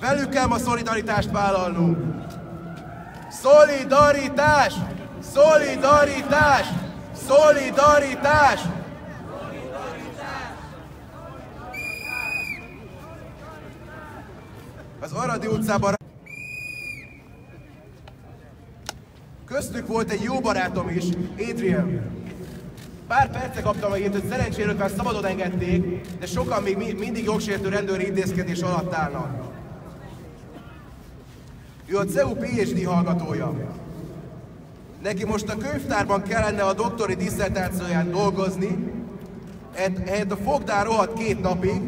Velük kell ma szolidaritást vállalnunk. Szolidaritás! Szolidaritás! Szolidaritás! Az Aradi utcában Köztük volt egy jó barátom is, Adrian. Pár perce kaptam megint, hogy szerencsére már szabadon engedték, de sokan még mi, mindig jogsértő rendőri intézkedés alatt állnak. Ő a CEU PhD hallgatója. Neki most a könyvtárban kellene a doktori diszertációján dolgozni, ehhez a fogdár rohadt két napig,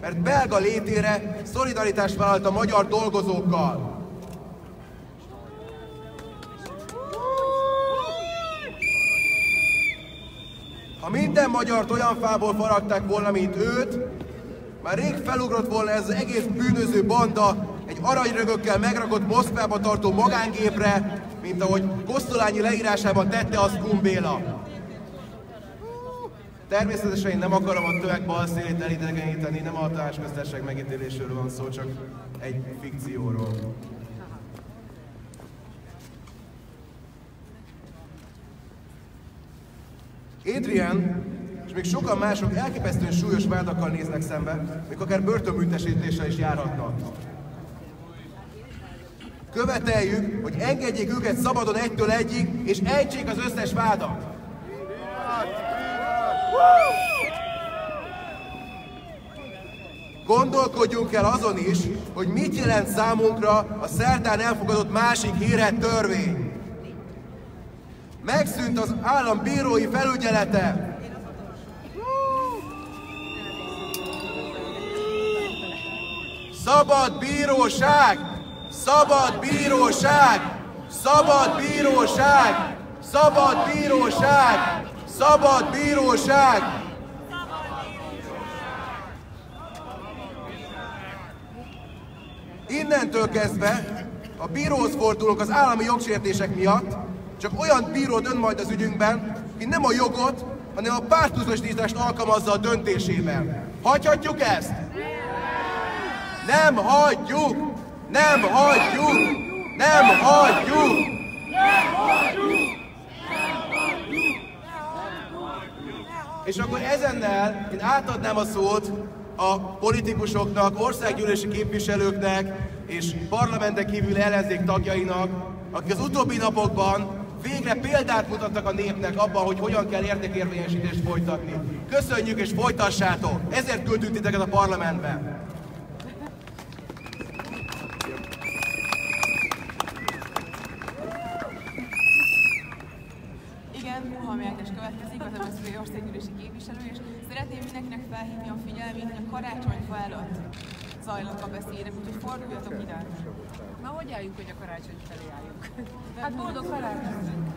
mert belga létére szolidaritást vállalt a magyar dolgozókkal. Ha minden magyart olyan fából faragták volna, mint őt, már rég felugrott volna ez az egész bűnöző banda egy aranyrögökkel megrakott Moszkvába tartó magángépre, mint ahogy Kosztolányi leírásában tette az Kumbéla. Természetesen én nem akarom a tövek bal szélét elidegeníteni, nem a társköztesség megítélésről van szó, csak egy fikcióról. Adrian és még sokan mások elképesztően súlyos vádakkal néznek szembe, még akár börtönbüntetéssel is járhatnak. Követeljük, hogy engedjék őket szabadon egytől egyig, és ejtsék az összes vádat. Gondolkodjunk el azon is, hogy mit jelent számunkra a szerdán elfogadott másik hírhet törvény. Megszűnt az állam bírói felügyelete. Szabad bíróság! Szabad bíróság! Szabad bíróság! Szabad bíróság! Szabad bíróság! Innentől kezdve a bíróhoz fordulunk az állami jogsértések miatt, csak olyan bíró dönt majd az ügyünkben, aki nem a jogot, hanem a pártuzasítást alkalmazza a döntésében. Hagyhatjuk ezt? Nem hagyjuk! Nem hagyjuk! Nem hagyjuk! Nem hagyjuk! És akkor ezennel én átadnám a szót a politikusoknak, országgyűlési képviselőknek és parlamenten kívül ellenzék tagjainak, akik az utóbbi napokban végre példát mutattak a népnek abban, hogy hogyan kell értékérvényesítést folytatni. Köszönjük és folytassátok! Ezért küldtünk titeket a parlamentbe! Igen, Muham János következik, az MSZP országgyűlési képviselő, és szeretném mindenkinek felhívni a figyelmét, hogy a karácsonyfa előtt zajlott a beszédek, úgyhogy forduljatok ide. Na, hogy álljunk, hogy a karácsony felé álljunk? Hát boldog karácsony!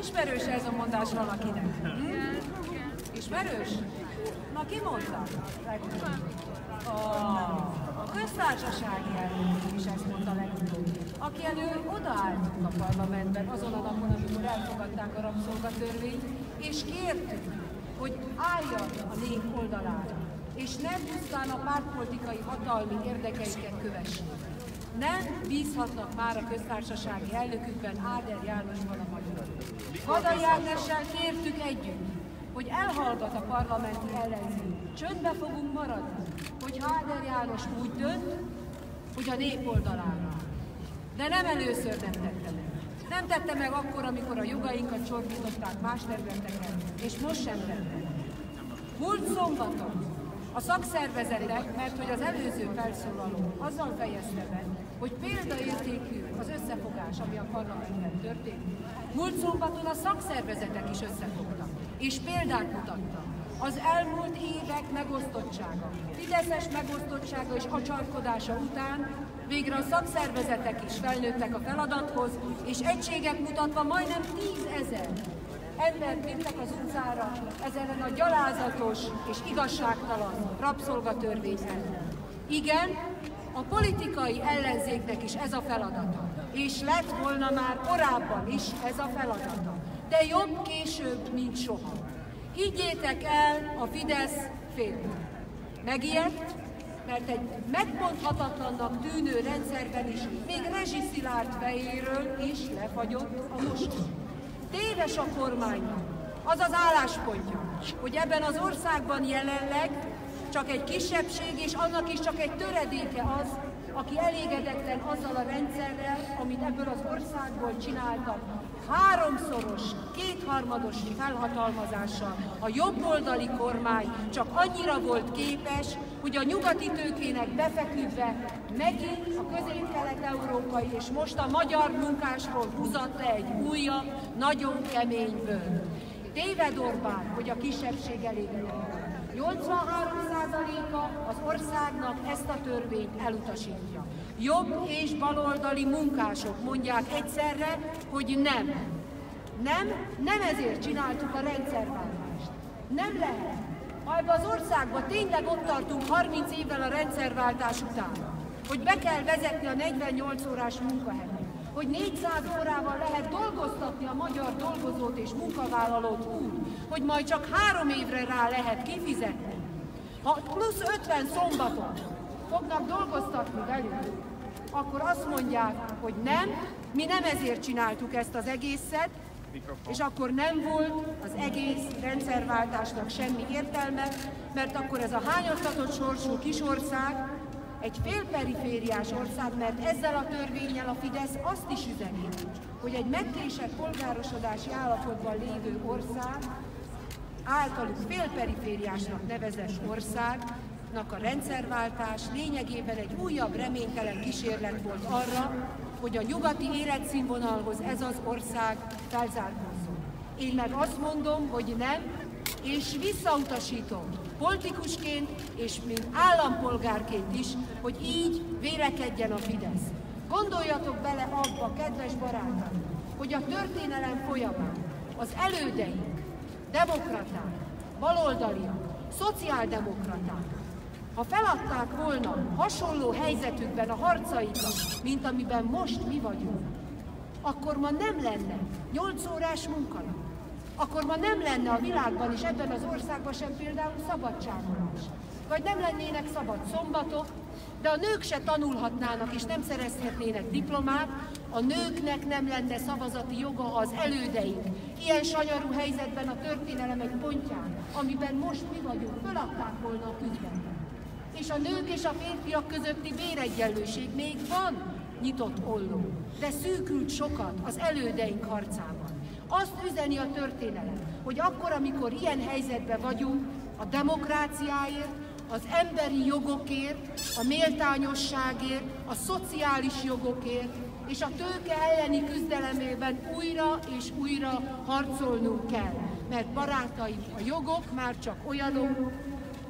Ismerős ez a mondás valakinek? Hm? Ismerős? Na, ki mondta? A, a köztársasági elnök is ezt mondta legutóbb. Aki elő odaálltunk a parlamentben azon a napon, amikor elfogadták a rabszolgatörvényt, és kértük, hogy álljon a nép oldalára, és nem pusztán a pártpolitikai hatalmi érdekeiket kövessék. Nem bízhatnak már a köztársasági elnökükben Áder Jánosban a magyar. Hadai Ágnessel kértük együtt, hogy elhallgat a parlamenti ellenzék. Csöndbe fogunk maradni, hogy Áder János úgy dönt, hogy a nép oldalára. De nem először nem tette meg. Nem tette meg akkor, amikor a jogainkat csorbították más területeken, és most sem tette. Múlt szombaton a szakszervezetek, mert hogy az előző felszólaló azzal fejezte be, hogy példaértékű az összefogás, ami a parlamentben történt. Múlt szombaton a szakszervezetek is összefogtak, és példát mutattak. Az elmúlt évek megosztottsága, Fideszes megosztottsága és acsarkodása után végre a szakszervezetek is felnőttek a feladathoz, és egységet mutatva majdnem tízezer embert vittek az utcára ez ellen a gyalázatos és igazságtalan rabszolgatörvény. Igen, a politikai ellenzéknek is ez a feladata, és lett volna már korábban is ez a feladata. De jobb később, mint soha. Higgyétek el, a Fidesz fél. Megijedt, mert egy megmondhatatlannak tűnő rendszerben is még rezsiszilárd fejéről is lefagyott a mosoly. Téves a kormánynak. Az az álláspontja, hogy ebben az országban jelenleg csak egy kisebbség, és annak is csak egy töredéke az, aki elégedetlen azzal a rendszerrel, amit ebből az országból csináltak, háromszoros, kétharmados felhatalmazással a jobboldali kormány csak annyira volt képes, hogy a nyugati tőkének befeküdve megint a közép-kelet-európai és most a magyar munkásról húzott le egy újabb, nagyon kemény bőr. Téved Orbán, hogy a kisebbség elégedett. 83%-a az országnak ezt a törvényt elutasítja. Jobb és baloldali munkások mondják egyszerre, hogy nem. Nem, nem ezért csináltuk a rendszerváltást. Nem lehet. Ebbe az országban tényleg ott tartunk 30 évvel a rendszerváltás után, hogy be kell vezetni a 48 órás munkahelyet, hogy 400 órával lehet dolgoztatni a magyar dolgozót és munkavállalót úgy, hogy majd csak három évre rá lehet kifizetni. Ha plusz 50 szombatot fognak dolgoztatni velünk, akkor azt mondják, hogy nem, mi nem ezért csináltuk ezt az egészet, és akkor nem volt az egész rendszerváltásnak semmi értelme, mert akkor ez a hányoztatott sorsú kisország egy félperifériás ország, mert ezzel a törvényel a Fidesz azt is üzeni, hogy egy megkésett polgárosodási állapotban lévő ország, általuk félperifériásnak nevezett országnak a rendszerváltás lényegében egy újabb reménytelen kísérlet volt arra, hogy a nyugati életszínvonalhoz ez az ország felzárkózzon. Én meg azt mondom, hogy nem, és visszautasítom politikusként és mint állampolgárként is, hogy így vélekedjen a Fidesz. Gondoljatok bele abba, kedves barátaim, hogy a történelem folyamán az elődeink, demokraták, baloldaliak, szociáldemokraták, ha feladták volna hasonló helyzetükben a harcaikat, mint amiben most mi vagyunk, akkor ma nem lenne 8 órás munkanap akkor ma nem lenne a világban és ebben az országban sem például szabadságolás. Vagy nem lennének szabad szombatok, de a nők se tanulhatnának és nem szerezhetnének diplomát, a nőknek nem lenne szavazati joga az elődeink. Ilyen sanyarú helyzetben a történelem egy pontján, amiben most mi vagyunk, föladták volna a küzdelmet. És a nők és a férfiak közötti béregyenlőség még van nyitott olló, de szűkült sokat az elődeink harcában. Azt üzeni a történelem, hogy akkor, amikor ilyen helyzetben vagyunk, a demokráciáért, az emberi jogokért, a méltányosságért, a szociális jogokért és a tőke elleni küzdelemében újra és újra harcolnunk kell. Mert barátaim, a jogok már csak olyanok,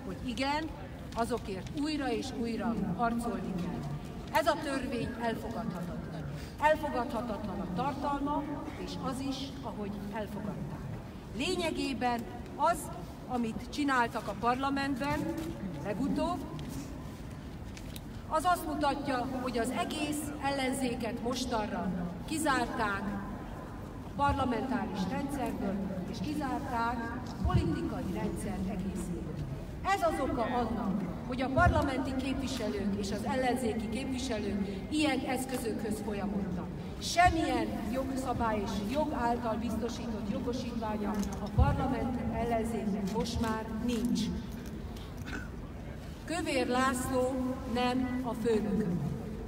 hogy igen, azokért újra és újra harcolni kell. Ez a törvény elfogadhatatlan. Elfogadhatatlan a tartalma, és az is, ahogy elfogadták. Lényegében az, amit csináltak a parlamentben legutóbb, az azt mutatja, hogy az egész ellenzéket mostanra kizárták a parlamentáris rendszerből, és kizárták a politikai rendszer egészéből. Ez az oka annak, hogy a parlamenti képviselők és az ellenzéki képviselők ilyen eszközökhöz folyamodtak. Semmilyen jogszabály és jog által biztosított jogosítványa a parlament ellenzéknek most már nincs. Kövér László nem a főnökünk.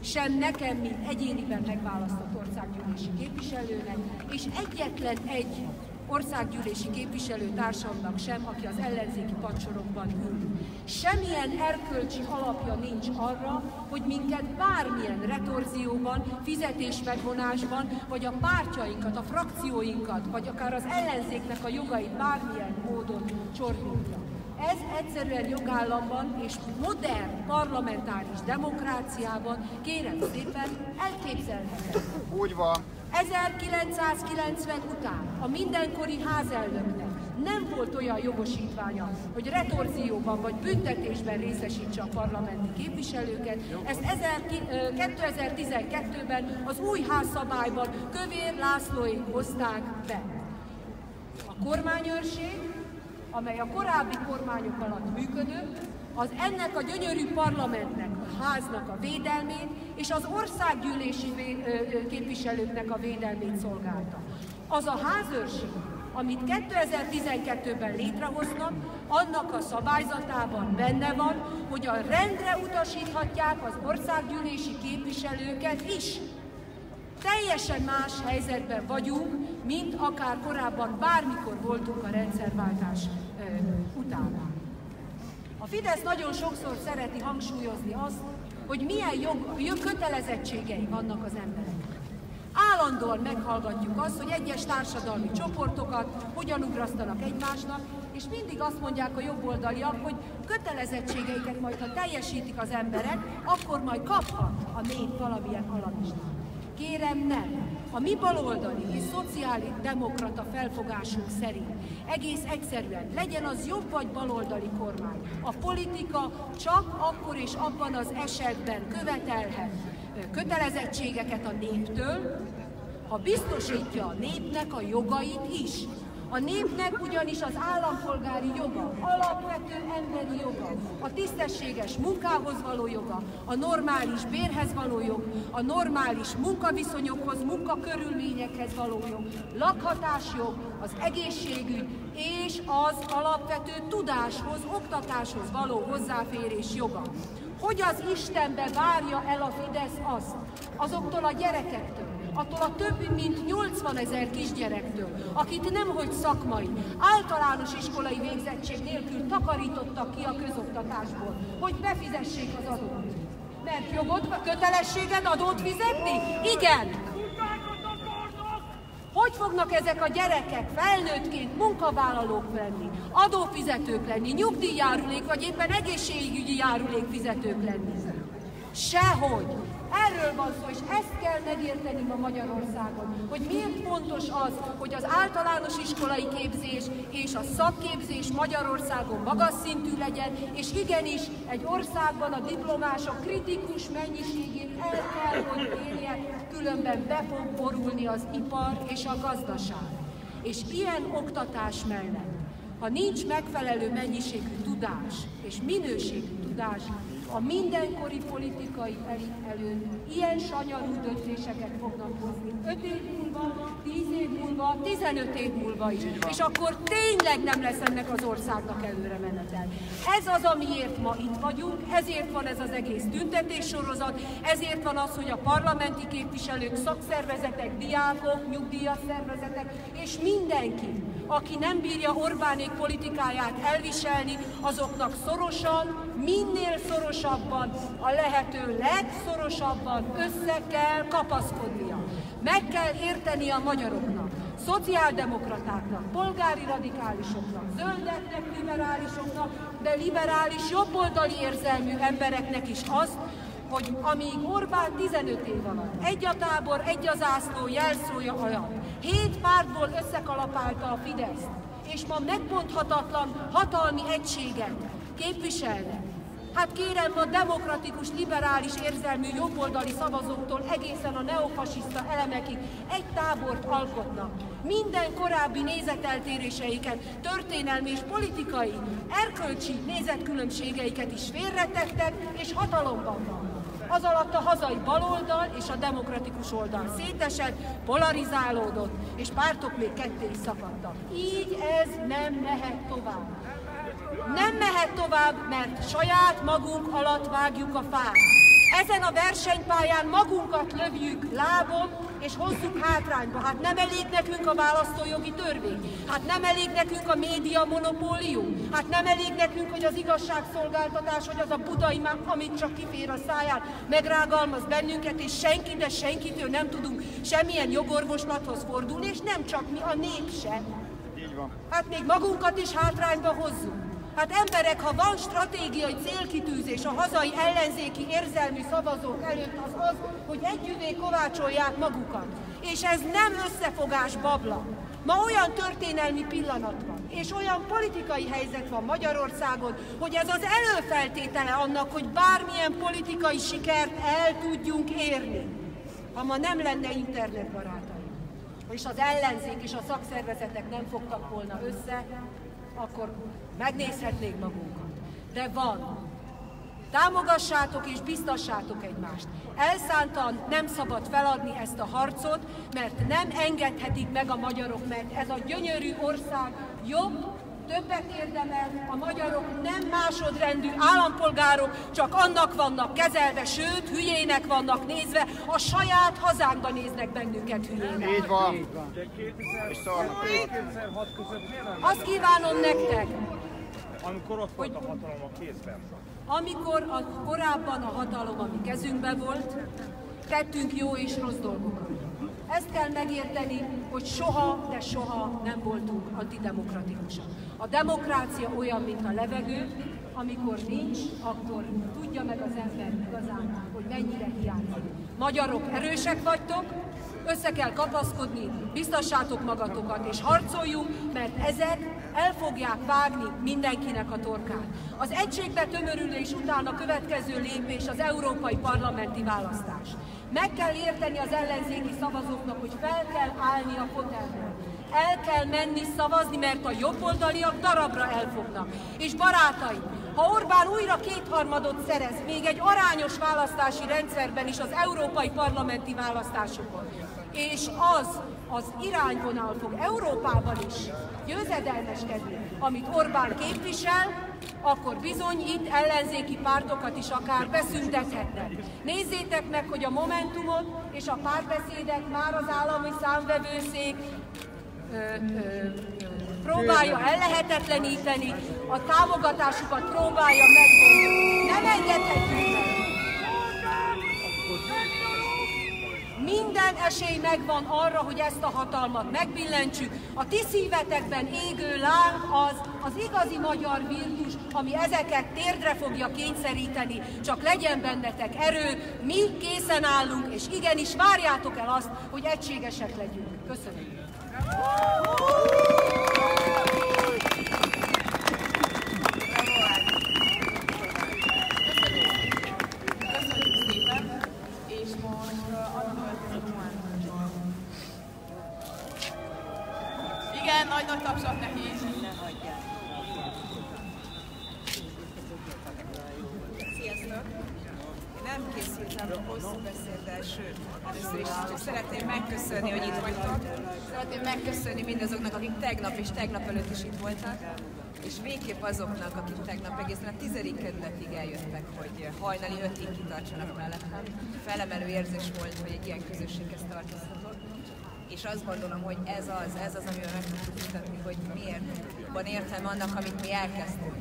Sem nekem, mint egyéniben megválasztott országgyűlési képviselőnek, és egyetlen egy országgyűlési képviselőtársamnak sem, aki az ellenzéki padsorokban ül. Semmilyen erkölcsi alapja nincs arra, hogy minket bármilyen retorzióban, fizetésmegvonásban, vagy a pártjainkat, a frakcióinkat, vagy akár az ellenzéknek a jogait bármilyen módon csorbítja. Ez egyszerűen jogállamban és modern parlamentáris demokráciában kérem szépen elképzelhető. Úgy van. 1990 után a mindenkori házelnöknek nem volt olyan jogosítványa, hogy retorzióban vagy büntetésben részesítse a parlamenti képviselőket. Ezt 2012-ben az új házszabályban Kövér Lászlói hozták be. A kormányőrség, amely a korábbi kormányok alatt működött, az ennek a gyönyörű parlamentnek, a háznak a védelmét és az országgyűlési képviselőknek a védelmét szolgálta. Az a házőrség, amit 2012-ben létrehoznak, annak a szabályzatában benne van, hogy a rendre utasíthatják az országgyűlési képviselőket is. Teljesen más helyzetben vagyunk, mint akár korábban bármikor voltunk a rendszerváltás után. Fidesz nagyon sokszor szereti hangsúlyozni azt, hogy milyen jog, kötelezettségei vannak az embereknek. Állandóan meghallgatjuk azt, hogy egyes társadalmi csoportokat hogyan ugrasztanak egymásnak, és mindig azt mondják a jobboldaliak, hogy kötelezettségeiket majd, ha teljesítik az emberek, akkor majd kaphat a nép valamilyen alamistát. Kérem nem! A mi baloldali és szociális demokrata felfogásunk szerint egész egyszerűen legyen az jobb vagy baloldali kormány. A politika csak akkor és abban az esetben követelhet kötelezettségeket a néptől, ha biztosítja a népnek a jogait is. A népnek ugyanis az állampolgári joga, alapvető emberi joga, a tisztességes munkához való joga, a normális bérhez való jog, a normális munkaviszonyokhoz, munkakörülményekhez való jog, lakhatásjog, az egészségügy és az alapvető tudáshoz, oktatáshoz való hozzáférés joga. Hogy az Istenbe várja el a Fidesz azt azoktól a gyerekektől, attól a több mint 80 ezer kisgyerektől, akit nemhogy szakmai, általános iskolai végzettség nélkül takarítottak ki a közoktatásból, hogy befizessék az adót. Mert jogod, kötelességed adót fizetni? Igen! Hogy fognak ezek a gyerekek felnőttként munkavállalók lenni, adófizetők lenni, nyugdíjjárulék vagy éppen egészségügyi járulékfizetők lenni? Sehogy! Erről van szó, és ezt kell megérteni ma Magyarországon, hogy miért fontos az, hogy az általános iskolai képzés és a szakképzés Magyarországon magas szintű legyen, és igenis egy országban a diplomások kritikus mennyiségét el kell, hogy érje, különben be fog borulni az ipar és a gazdaság. És ilyen oktatás mellett, ha nincs megfelelő mennyiségű tudás és minőségű tudás, a mindenkori politikai elit előtt ilyen sanyarú döntéseket fognak hozni 5 év múlva, 10 év múlva, 15 év múlva is. És akkor tényleg nem lesz ennek az országnak előre menetel. Ez az, amiért ma itt vagyunk, ezért van ez az egész tüntetés sorozat, ezért van az, hogy a parlamenti képviselők, szakszervezetek, diákok, nyugdíjas szervezetek és mindenki, aki nem bírja Orbánék politikáját elviselni, azoknak szorosan, minél szorosabban, a lehető legszorosabban össze kell kapaszkodnia. Meg kell érteni a magyaroknak, szociáldemokratáknak, polgári radikálisoknak, zöldeknek, liberálisoknak, de liberális jobboldali érzelmű embereknek is azt, hogy amíg Orbán 15 év alatt egy a tábor, egy az ászló jelszója alatt, hét pártból összekalapálta a Fidesz, és ma megmondhatatlan hatalmi egységet képviselnek, Hát kérem, a demokratikus, liberális érzelmű jobboldali szavazóktól egészen a neofasiszta elemekig egy tábort alkotnak. Minden korábbi nézeteltéréseiket, történelmi és politikai, erkölcsi nézetkülönbségeiket is félretettek és hatalomban van. Az alatt a hazai baloldal és a demokratikus oldal szétesett, polarizálódott, és pártok még ketté is szakadtak. Így ez nem mehet tovább. Nem mehet tovább, mert saját magunk alatt vágjuk a fát. Ezen a versenypályán magunkat lövjük lábon, és hozzuk hátrányba. Hát nem elég nekünk a választójogi törvény? Hát nem elég nekünk a média monopólium? Hát nem elég nekünk, hogy az igazságszolgáltatás, hogy az a budai már, amit csak kifér a száján, megrágalmaz bennünket, és senki, de senkitől nem tudunk semmilyen jogorvoslathoz fordulni, és nem csak mi, a nép se. Hát még magunkat is hátrányba hozzuk. Hát emberek, ha van stratégiai célkitűzés a hazai ellenzéki érzelmi szavazók előtt, az az, hogy együvé kovácsolják magukat. És ez nem összefogás babla. Ma olyan történelmi pillanat van, és olyan politikai helyzet van Magyarországon, hogy ez az előfeltétele annak, hogy bármilyen politikai sikert el tudjunk érni. Ha ma nem lenne internetbarátaink, és az ellenzék és a szakszervezetek nem fogtak volna össze, akkor megnézhetnék magunkat. De van, Támogassátok és biztassátok egymást. Elszántan nem szabad feladni ezt a harcot, mert nem engedhetik meg a magyarok, mert ez a gyönyörű ország jobb, többet érdemel, a magyarok nem másodrendű állampolgárok, csak annak vannak kezelve, sőt, hülyének vannak nézve, a saját hazánkban néznek bennünket hülyének. Így van. És szarnak. 2006 között miért nem Azt kívánom nektek, amikor ott volt a hatalom a kézben? amikor a, korábban a hatalom a mi kezünkben volt, tettünk jó és rossz dolgokat. Ezt kell megérteni, hogy soha, de soha nem voltunk antidemokratikusak. A demokrácia olyan, mint a levegő, amikor nincs, akkor tudja meg az ember igazán, hogy mennyire hiányzik. Magyarok erősek vagytok, össze kell kapaszkodni, biztassátok magatokat és harcoljunk, mert ezek el fogják vágni mindenkinek a torkát. Az egységbe tömörülés után a következő lépés az európai parlamenti választás. Meg kell érteni az ellenzéki szavazóknak, hogy fel kell állni a fotelből. El kell menni szavazni, mert a jobboldaliak darabra elfognak. És barátaim, ha Orbán újra kétharmadot szerez, még egy arányos választási rendszerben is az európai parlamenti választásokon, és az az irányvonal fog Európában is győzedelmeskedni, amit Orbán képvisel, akkor bizony itt ellenzéki pártokat is akár beszüntethetnek. Nézzétek meg, hogy a Momentumot és a párbeszédet már az állami számvevőszék ö, ö, próbálja ellehetetleníteni, a támogatásukat próbálja megvonni. Nem engedhetjük meg! Minden esély megvan arra, hogy ezt a hatalmat megbillentsük. A ti szívetekben égő láng az az igazi magyar virtus, ami ezeket térdre fogja kényszeríteni. Csak legyen bennetek erő, mi készen állunk, és igenis várjátok el azt, hogy egységesek legyünk. Köszönöm. Is itt voltak, és végképp azoknak, akik tegnap egészen a tizedik kerületig eljöttek, hogy hajnali ötig kitartsanak mellettem. Felemelő érzés volt, hogy egy ilyen közösséghez tartozhatok és azt gondolom, hogy ez az, ez az, amivel meg tudjuk mutatni, hogy miért van értelme annak, amit mi elkezdtünk.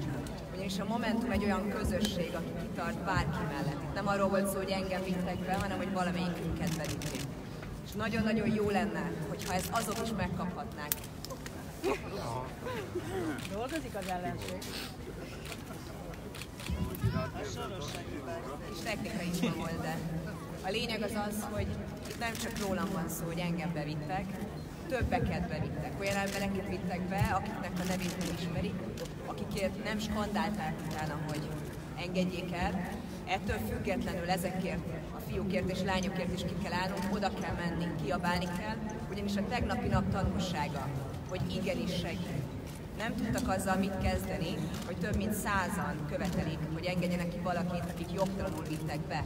Ugyanis a Momentum egy olyan közösség, aki kitart bárki mellett. Itt nem arról volt szó, hogy engem vittek be, hanem hogy valamelyikünket bevitték. És nagyon-nagyon jó lenne, hogyha ezt azok is megkaphatnák. Dolgozik az ellenség. és technikai hiba volt, de a lényeg az az, hogy itt nem csak rólam van szó, hogy engem bevittek, többeket bevittek. Olyan embereket vittek be, akiknek a nevét nem ismerik, akikért nem skandálták utána, hogy engedjék el. Ettől függetlenül ezekért, a fiúkért és lányokért is ki kell állnunk, oda kell menni, kiabálni kell, ugyanis a tegnapi nap tanulsága, hogy igenis segít. Nem tudtak azzal mit kezdeni, hogy több mint százan követelik, hogy engedjenek ki valakit, akit jogtalanul vittek be.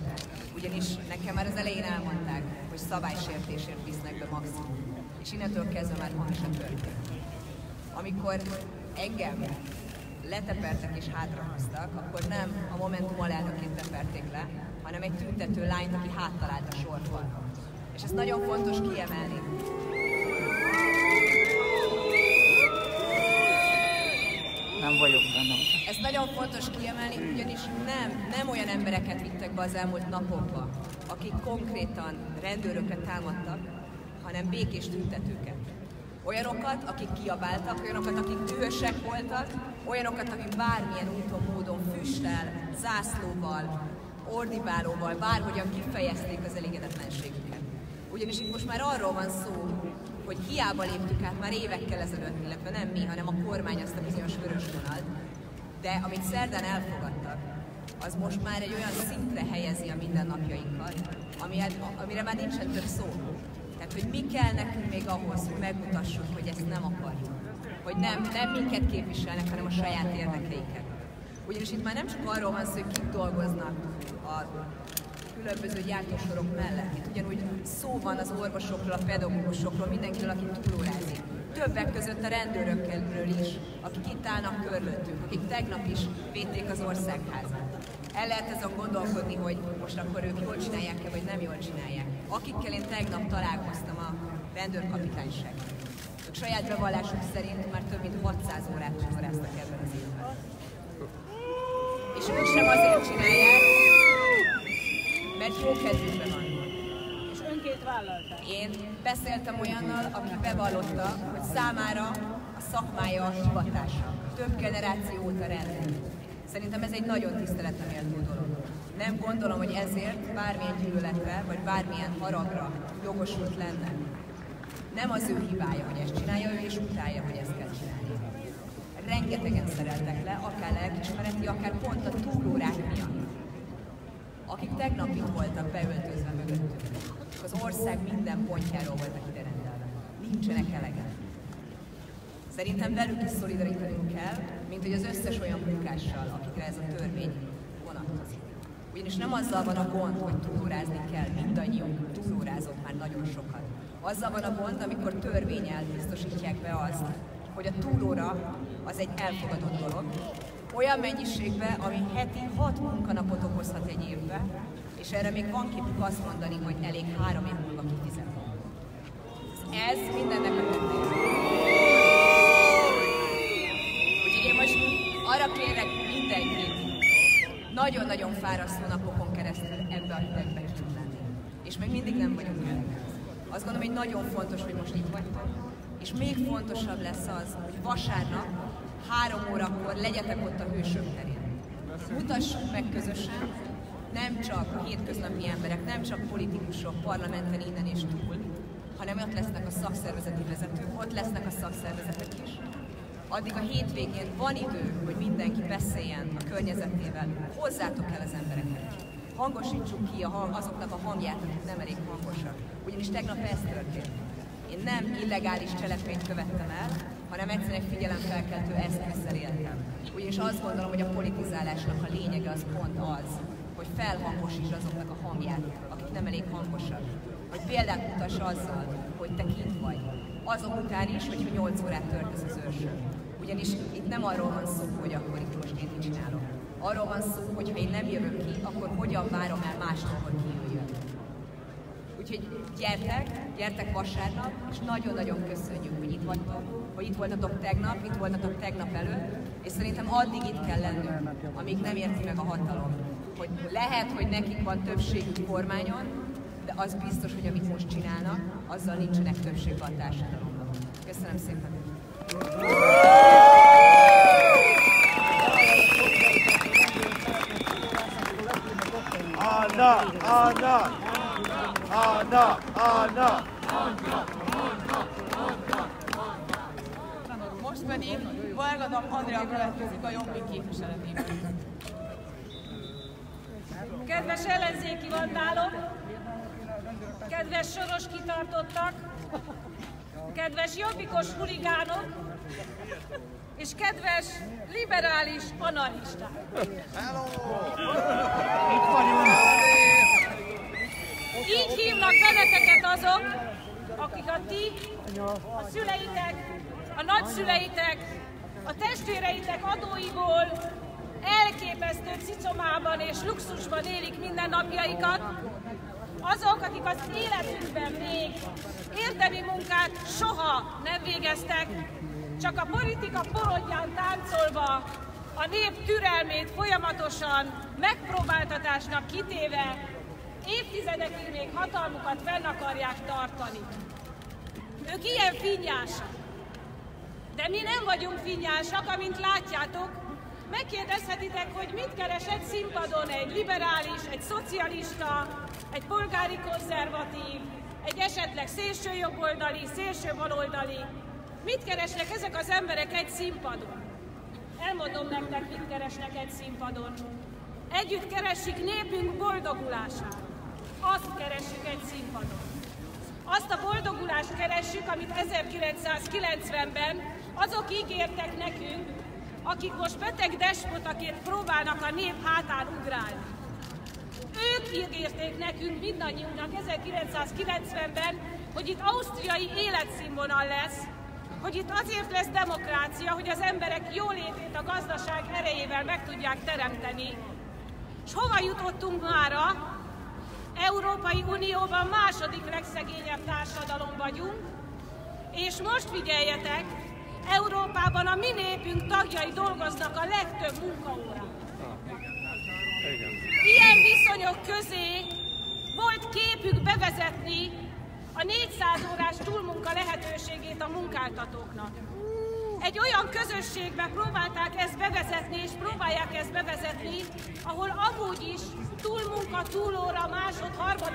Ugyanis nekem már az elején elmondták, hogy szabálysértésért visznek be maximum. És innentől kezdve már hamis a történet. Amikor engem letepertek és hátrahoztak, akkor nem a Momentum alelnökét teperték le, hanem egy tüntető lányt, aki háttalált a sorban. És ezt nagyon fontos kiemelni. Nem vagyok benne. Ez nagyon fontos kiemelni, ugyanis nem, nem olyan embereket vittek be az elmúlt napokba, akik konkrétan rendőröket támadtak, hanem békés tüntetőket. Olyanokat, akik kiabáltak, olyanokat, akik dühösek voltak, olyanokat, akik bármilyen úton, módon füsttel, zászlóval, ordibálóval, bárhogyan kifejezték az elégedetlenségüket. Ugyanis itt most már arról van szó, hogy hiába léptük át már évekkel ezelőtt, illetve nem mi, hanem a kormány azt a bizonyos vörös vonalat, de amit szerdán elfogadtak, az most már egy olyan szintre helyezi a mindennapjainkat, amire, amire már nincsen több szó. Tehát, hogy mi kell nekünk még ahhoz, hogy megmutassuk, hogy ezt nem akarjuk. Hogy nem, nem minket képviselnek, hanem a saját érdekeiket. Ugyanis itt már nem csak arról van szó, hogy kik dolgoznak a különböző gyártósorok mellett. Itt ugyanúgy szó van az orvosokról, a pedagógusokról, mindenkiről, aki túlórázik. Többek között a rendőrökről is, akik itt állnak körülöttünk, akik tegnap is védték az országházat. El lehet azon gondolkodni, hogy most akkor ők jól csinálják-e, vagy nem jól csinálják. Akikkel én tegnap találkoztam a rendőrkapitányságban. Ők saját bevallásuk szerint már több mint 600 órát túlóráztak ebben az évben. És ők sem azért csinálják, mert jó kedvükben van. És önként vállalták. Én beszéltem olyannal, aki bevallotta, hogy számára a szakmája a hivatása. Több generáció óta rendel. Szerintem ez egy nagyon tiszteletre méltó dolog. Nem gondolom, hogy ezért bármilyen gyűlöletre, vagy bármilyen haragra jogosult lenne. Nem az ő hibája, hogy ezt csinálja, ő és utálja, hogy ezt kell csinálni. Rengetegen szereltek le, akár lelkismereti, akár pont a túlórák miatt akik tegnap itt voltak beöltözve mögöttünk. Az ország minden pontjáról voltak ide rendelve. Nincsenek elegen. Szerintem velük is szolidarítanunk kell, mint hogy az összes olyan munkással, akikre ez a törvény vonatkozik. Ugyanis nem azzal van a gond, hogy túlórázni kell, mindannyiunk túlórázott már nagyon sokat. Azzal van a gond, amikor törvényel biztosítják be azt, hogy a túlóra az egy elfogadott dolog, olyan mennyiségbe, ami heti hat munkanapot okozhat egy évbe, és erre még van kipuk azt mondani, hogy elég három év múlva kifizetni. Ez mindennek a. Úgyhogy én most arra kérek mindenkit, nagyon-nagyon fárasztó napokon keresztül ebbe a hidegbe lenni. És még mindig nem vagyunk meleg. Azt gondolom, hogy nagyon fontos, hogy most itt vagytok, és még fontosabb lesz az, hogy vasárnap három órakor legyetek ott a hősök terén. Mutassuk meg közösen, nem csak a hétköznapi emberek, nem csak politikusok parlamenten innen és túl, hanem ott lesznek a szakszervezeti vezetők, ott lesznek a szakszervezetek is. Addig a hétvégén van idő, hogy mindenki beszéljen a környezetével, hozzátok el az embereket. Hangosítsuk ki a hang, azoknak a hangját, akik nem elég hangosak. Ugyanis tegnap ez történt. Én nem illegális cselekményt követtem el, hanem egyszerűen egy figyelemfelkeltő eszközzel éltem. Ugyanis azt gondolom, hogy a politizálásnak a lényege az pont az, hogy felhangosíts azoknak a hangját, akik nem elég hangosak. Hogy példát mutass azzal, hogy te kint vagy. Azok után is, hogyha 8 órát töltesz az őrsön. Ugyanis itt nem arról van szó, hogy akkor itt most én mit csinálok. Arról van szó, hogy ha én nem jövök ki, akkor hogyan várom el mástól, hogy kijöjjön. Úgyhogy gyertek, gyertek vasárnap, és nagyon-nagyon köszönjük, hogy itt vagytok, hogy itt voltatok tegnap, itt voltatok tegnap előtt, és szerintem addig itt kell lennünk, amíg nem érti meg a hatalom. Hogy lehet, hogy nekik van többségük kormányon, de az biztos, hogy amit most csinálnak, azzal nincsenek többségben a társadalomban. Köszönöm szépen! Anna, Anna, Anna, Anna. Most pedig Varga Andrea következik a Jobbik képviseletében. Kedves ellenzéki vandálok, kedves soros kitartottak, kedves jobbikos huligánok, és kedves liberális anarchisták. Így hívnak benneteket azok, akik a ti, a szüleitek, a nagyszüleitek, a testvéreitek adóiból elképesztő cicomában és luxusban élik mindennapjaikat, azok, akik az életükben még érdemi munkát soha nem végeztek, csak a politika porodján táncolva a nép türelmét folyamatosan megpróbáltatásnak kitéve évtizedekig még hatalmukat fenn akarják tartani. Ők ilyen finnyásak. De mi nem vagyunk finnyásak, amint látjátok, megkérdezhetitek, hogy mit keres egy színpadon egy liberális, egy szocialista, egy polgári konzervatív, egy esetleg szélső jobboldali, szélső baloldali. Mit keresnek ezek az emberek egy színpadon? Elmondom nektek, mit keresnek egy színpadon. Együtt keressük népünk boldogulását. Azt keressük egy színpadon. Azt a boldogulást keressük, amit 1990-ben azok ígértek nekünk, akik most beteg despotaként próbálnak a nép hátán ugrálni. Ők ígérték nekünk mindannyiunknak 1990-ben, hogy itt ausztriai életszínvonal lesz, hogy itt azért lesz demokrácia, hogy az emberek jólétét a gazdaság erejével meg tudják teremteni. És hova jutottunk mára? Európai Unióban második legszegényebb társadalom vagyunk, és most figyeljetek, Európában a mi népünk tagjai dolgoznak a legtöbb munkaórán. Ilyen viszonyok közé volt képük bevezetni a 400 órás túlmunka lehetőségét a munkáltatóknak. Egy olyan közösségbe próbálták ezt bevezetni, és próbálják ezt bevezetni, ahol amúgy is túlmunka, túlóra, másod, harmad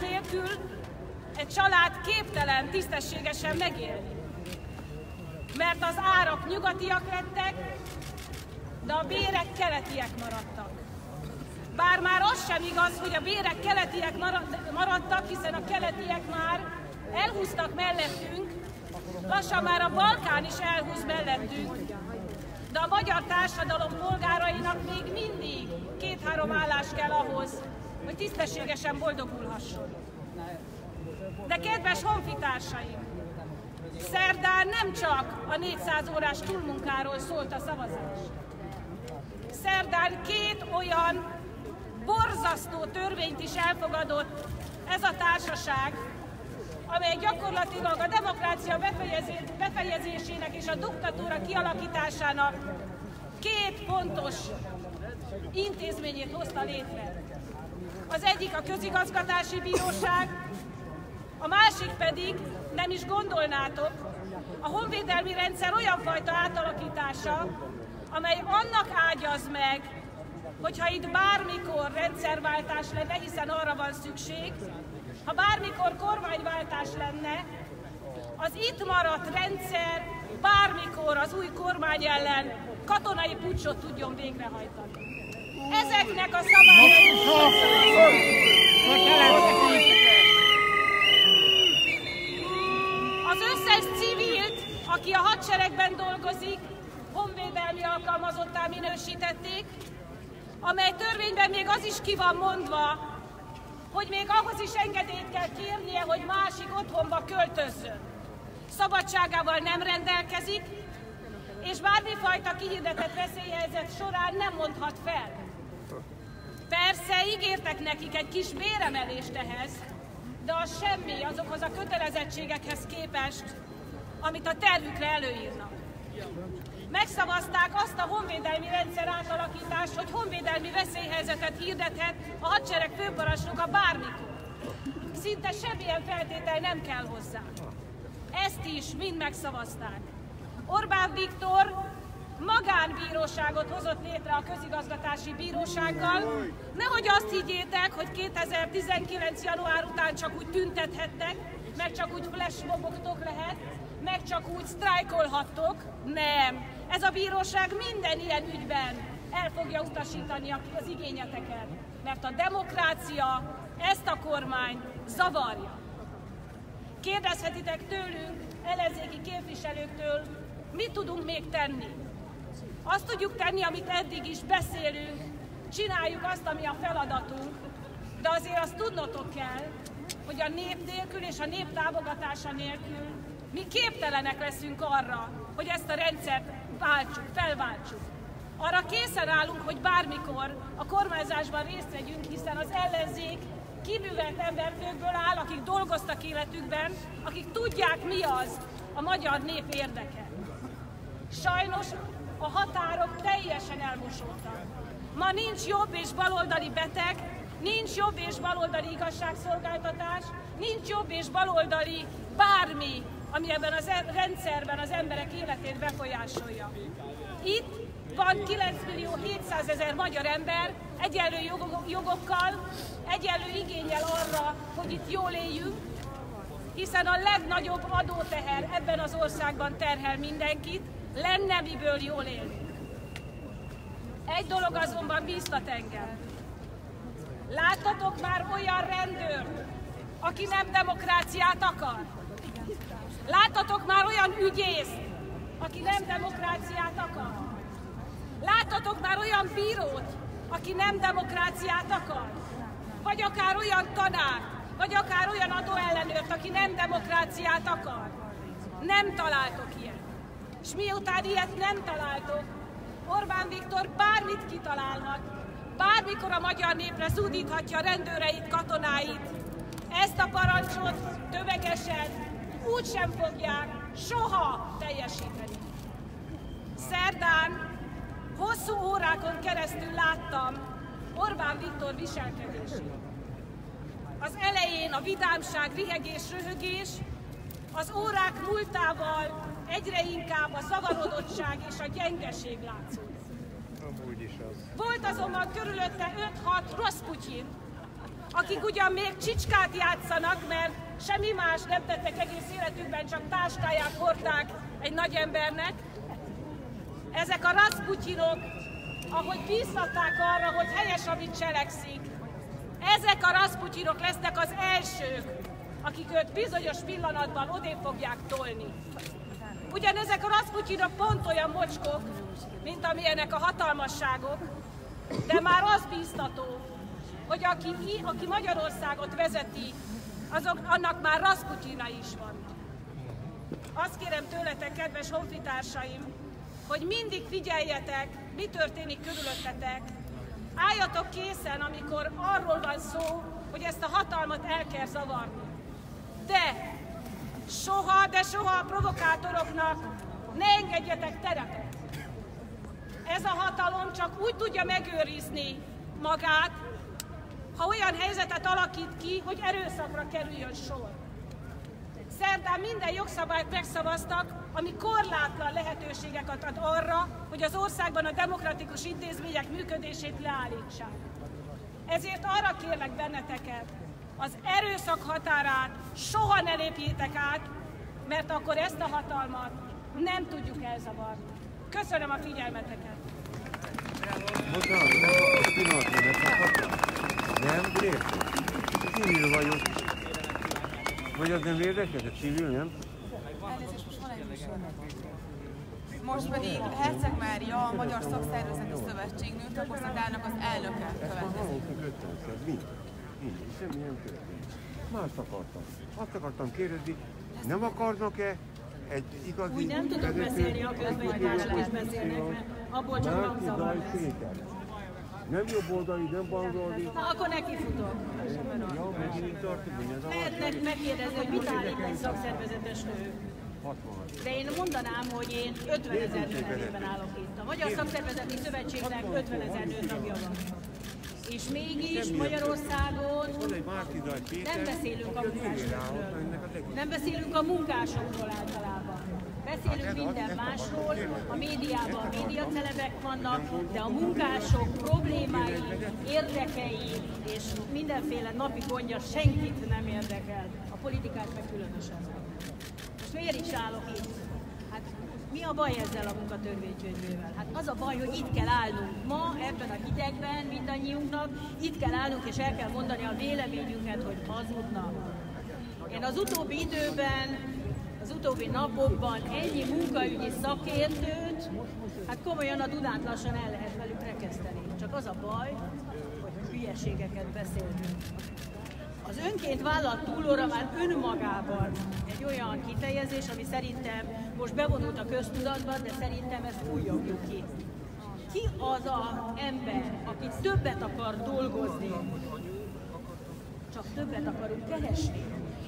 nélkül egy család képtelen tisztességesen megélni. Mert az árak nyugatiak lettek, de a bérek keletiek maradtak. Bár már az sem igaz, hogy a bérek keletiek maradtak, hiszen a keletiek már elhúztak mellettünk, lassan már a Balkán is elhúz mellettünk, de a magyar társadalom polgárainak még mindig két-három állás kell ahhoz, hogy tisztességesen boldogulhasson. De kedves honfitársaim, szerdán nem csak a 400 órás túlmunkáról szólt a szavazás. Szerdán két olyan borzasztó törvényt is elfogadott ez a társaság, amely gyakorlatilag a demokrácia befejezésének és a diktatúra kialakításának két fontos intézményét hozta létre. Az egyik a közigazgatási bíróság, a másik pedig, nem is gondolnátok, a honvédelmi rendszer olyan fajta átalakítása, amely annak ágyaz meg, hogyha itt bármikor rendszerváltás lenne, hiszen arra van szükség, ha bármikor kormányváltás lenne, az itt maradt rendszer bármikor az új kormány ellen katonai pucsot tudjon végrehajtani. Ezeknek a szabályoknak az összes civilt, aki a hadseregben dolgozik, honvédelmi alkalmazottá minősítették, amely törvényben még az is ki van mondva, hogy még ahhoz is engedélyt kell kérnie, hogy másik otthonba költözzön. Szabadságával nem rendelkezik, és bármifajta kihirdetett veszélyhelyzet során nem mondhat fel. Persze ígértek nekik egy kis béremelést ehhez, de az semmi azokhoz a kötelezettségekhez képest, amit a tervükre előírnak megszavazták azt a honvédelmi rendszer átalakítást, hogy honvédelmi veszélyhelyzetet hirdethet a hadsereg főparancsnoka bármikor. Szinte semmilyen feltétel nem kell hozzá. Ezt is mind megszavazták. Orbán Viktor magánbíróságot hozott létre a közigazgatási bírósággal. Nehogy azt higgyétek, hogy 2019. január után csak úgy tüntethettek, meg csak úgy flashmoboktok lehet, meg csak úgy sztrájkolhattok. Nem. Ez a bíróság minden ilyen ügyben el fogja utasítani az igényeteket, mert a demokrácia ezt a kormány zavarja. Kérdezhetitek tőlünk, ellenzéki képviselőktől, mit tudunk még tenni? Azt tudjuk tenni, amit eddig is beszélünk, csináljuk azt, ami a feladatunk, de azért azt tudnotok kell, hogy a nép nélkül és a nép támogatása nélkül mi képtelenek leszünk arra, hogy ezt a rendszert váltsuk, felváltsuk. Arra készen állunk, hogy bármikor a kormányzásban részt vegyünk, hiszen az ellenzék kibűvelt emberfőkből áll, akik dolgoztak életükben, akik tudják mi az a magyar nép érdeke. Sajnos a határok teljesen elmosódtak. Ma nincs jobb és baloldali beteg, nincs jobb és baloldali igazságszolgáltatás, nincs jobb és baloldali bármi, ami ebben a e- rendszerben az emberek életét befolyásolja. Itt van 9 millió 700 ezer magyar ember egyenlő jogokkal, egyenlő igényel arra, hogy itt jól éljünk, hiszen a legnagyobb adóteher ebben az országban terhel mindenkit, lenne miből jól élni. Egy dolog azonban bíztat engem. Láttatok már olyan rendőrt, aki nem demokráciát akar? Láttatok már olyan ügyészt, aki nem demokráciát akar? Láttatok már olyan bírót, aki nem demokráciát akar? Vagy akár olyan tanár, vagy akár olyan adóellenőrt, aki nem demokráciát akar? Nem találtok ilyet. És miután ilyet nem találtok, Orbán Viktor bármit kitalálhat, bármikor a magyar népre zúdíthatja rendőreit, katonáit. Ezt a parancsot tövegesen úgy sem fogják soha teljesíteni. Szerdán hosszú órákon keresztül láttam Orbán Viktor viselkedését. Az elején a vidámság, rihegés, röhögés, az órák múltával egyre inkább a zavarodottság és a gyengeség látszott. Volt azonban körülötte 5-6 rossz putyin, akik ugyan még csicskát játszanak, mert semmi más nem tettek egész életükben, csak táskáját hordták egy nagy embernek. Ezek a raszputyinok, ahogy bíztatták arra, hogy helyes, amit cselekszik, ezek a raszputyinok lesznek az elsők, akik őt bizonyos pillanatban odé fogják tolni. Ugyanezek a raszputyinok pont olyan mocskok, mint amilyenek a hatalmasságok, de már az bíztató, hogy aki, aki Magyarországot vezeti, azok, annak már Rasputyina is van. Azt kérem tőletek, kedves honfitársaim, hogy mindig figyeljetek, mi történik körülöttetek. Álljatok készen, amikor arról van szó, hogy ezt a hatalmat el kell zavarni. De soha, de soha a provokátoroknak ne engedjetek terepet. Ez a hatalom csak úgy tudja megőrizni magát, ha olyan helyzetet alakít ki, hogy erőszakra kerüljön sor. Szerdán minden jogszabályt megszavaztak, ami korlátlan lehetőségeket ad arra, hogy az országban a demokratikus intézmények működését leállítsák. Ezért arra kérlek benneteket, az erőszak határát soha ne lépjétek át, mert akkor ezt a hatalmat nem tudjuk elzavarni. Köszönöm a figyelmeteket! Nem, Grész? Civil vagyok. Vagy az nem érdekes, a civil, nem? Elnézést, most van egy. Most pedig Herceg Mária, a Magyar Szakszervezeti Szövetség nőtagozatának az elnöke következik. Nincs, semmi nem történt. Mást akartam. Azt akartam kérdezni, nem akarnak-e egy igazi... Úgy nem tudok beszélni, a mások is beszélnek, mert abból csak hangzavar lesz. Nem jobb oldali, nem baloldali. Na, akkor neki futok. Ja, megint tartom, hogy ez a Mehetnek megkérdezni, hogy mit állít egy szakszervezetes nő. 66. De én mondanám, hogy én 50 ezer nő nevében állok itt. A Magyar Szakszervezeti Szövetségnek 50 ezer nő tagja van. És mégis Magyarországon nem beszélünk a munkásokról. Nem beszélünk a munkásokról általában. Beszélünk minden másról, a médiában a médiacelebek vannak, de a munkások problémái, érdekei és mindenféle napi gondja senkit nem érdekel. A politikát meg különösen. Most miért is állok itt? Mi a baj ezzel a munkatörvénykönyvével? Hát az a baj, hogy itt kell állnunk ma, ebben a hidegben mindannyiunknak, itt kell állnunk és el kell mondani a véleményünket, hogy hazudnak. Én az utóbbi időben, az utóbbi napokban ennyi munkaügyi szakértőt, hát komolyan a Dunát lassan el lehet velük rekeszteni. Csak az a baj, hogy hülyeségeket beszélünk. Az önként vállalt túlóra már önmagában egy olyan kifejezés, ami szerintem most bevonult a köztudatba, de szerintem ezt újjogjuk ki. Ki az a ember, aki többet akar dolgozni, csak többet akarunk keresni,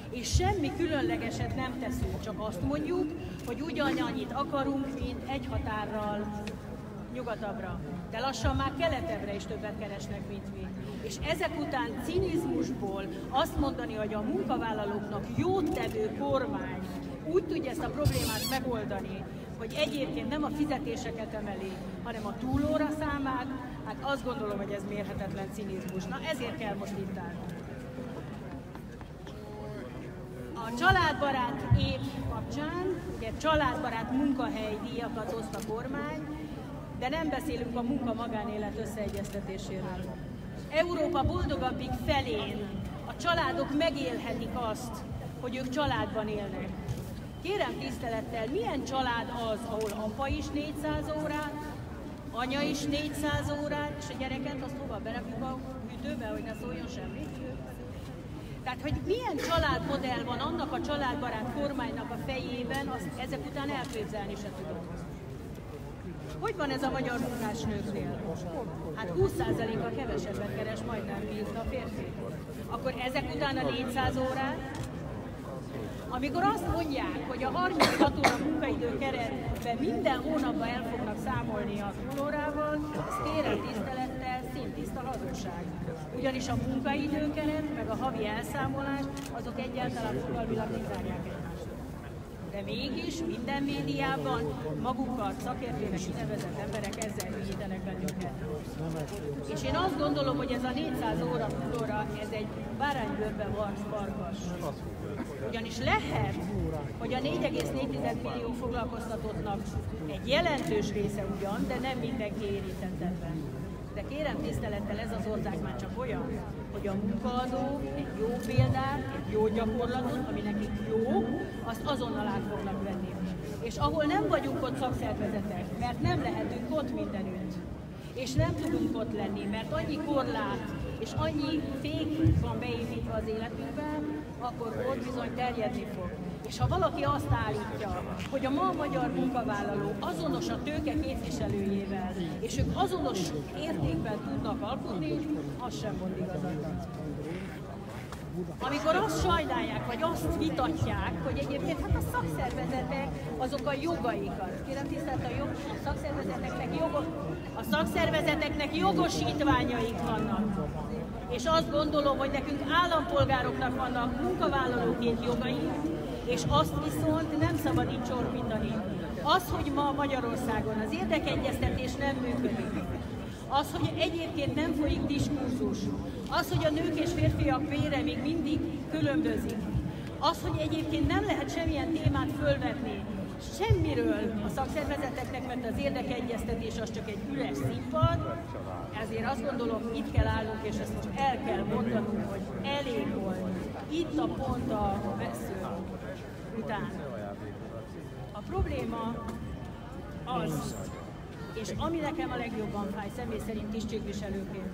és semmi különlegeset nem teszünk, csak azt mondjuk, hogy ugyanannyit akarunk, mint egy határral nyugatabbra. De lassan már keletebbre is többet keresnek, mint mi. És ezek után cinizmusból azt mondani, hogy a munkavállalóknak jót tevő kormány úgy tudja ezt a problémát megoldani, hogy egyébként nem a fizetéseket emeli, hanem a túlóra számát, hát azt gondolom, hogy ez mérhetetlen cinizmus. Na ezért kell most itt állni. A családbarát év kapcsán, ugye családbarát munkahely díjakat oszt a kormány, de nem beszélünk a munka-magánélet összeegyeztetéséről. Európa boldogabbik felén a családok megélhetik azt, hogy ők családban élnek. Kérem tisztelettel, milyen család az, ahol apa is 400 órát, anya is 400 órát, és a gyereket azt hova berakjuk a hűtőbe, hogy ne szóljon semmit? Tehát, hogy milyen családmodell van annak a családbarát kormánynak a fejében, azt ezek után elképzelni se tudom. Hogy van ez a magyar munkásnőknél? Hát 20%-a kevesebbet keres majdnem, mint a férfi. Akkor ezek után a 400 órát, amikor azt mondják, hogy a 36 óra munkaidő keretben minden hónapban el fognak számolni a túlórával, az kérem tisztelettel szintiszta hazugság. Ugyanis a munkaidőkeret, meg a havi elszámolás, azok egyáltalán fogalmilag nem zárják egymást. De mégis minden médiában magukat szakértőnek kinevezett emberek ezzel ügyítenek. És én azt gondolom, hogy ez a 400 óra túlóra, ez egy báránybőrbe vart farkas. Ugyanis lehet, hogy a 4,4 millió foglalkoztatottnak egy jelentős része ugyan, de nem mindenki érintett ebben. De kérem tisztelettel, ez az ország már csak olyan, hogy a munkaadó egy jó példát, egy jó gyakorlatot, ami nekik jó, azt azonnal át fognak venni. És ahol nem vagyunk ott szakszervezetek, mert nem lehetünk ott mindenütt, és nem tudunk ott lenni, mert annyi korlát és annyi fék van beépítve az életünkben, akkor ott bizony terjedni fog. És ha valaki azt állítja, hogy a ma magyar munkavállaló azonos a tőke képviselőjével, és ők azonos értékben tudnak alkotni, az sem mond igazat. Amikor azt sajnálják, vagy azt vitatják, hogy egyébként hát a szakszervezetek azok a jogaikat. Kérem tisztelt, a, jog, a szakszervezeteknek, jogos, a szakszervezeteknek jogosítványaik vannak. És azt gondolom, hogy nekünk állampolgároknak vannak munkavállalóként jogaink, és azt viszont nem szabad így csorbítani. Az, hogy ma Magyarországon az érdekegyeztetés nem működik, az, hogy egyébként nem folyik diskurzus, az, hogy a nők és férfiak bére még mindig különbözik, az, hogy egyébként nem lehet semmilyen témát fölvetni, semmiről a szakszervezeteknek, mert az érdekegyeztetés az csak egy üres színpad, ezért azt gondolom, itt kell állnunk, és ezt most el kell mondanunk, hogy elég volt. Itt a pont a vesző után. A probléma az, és ami nekem a legjobban fáj, személy szerint tisztségviselőként,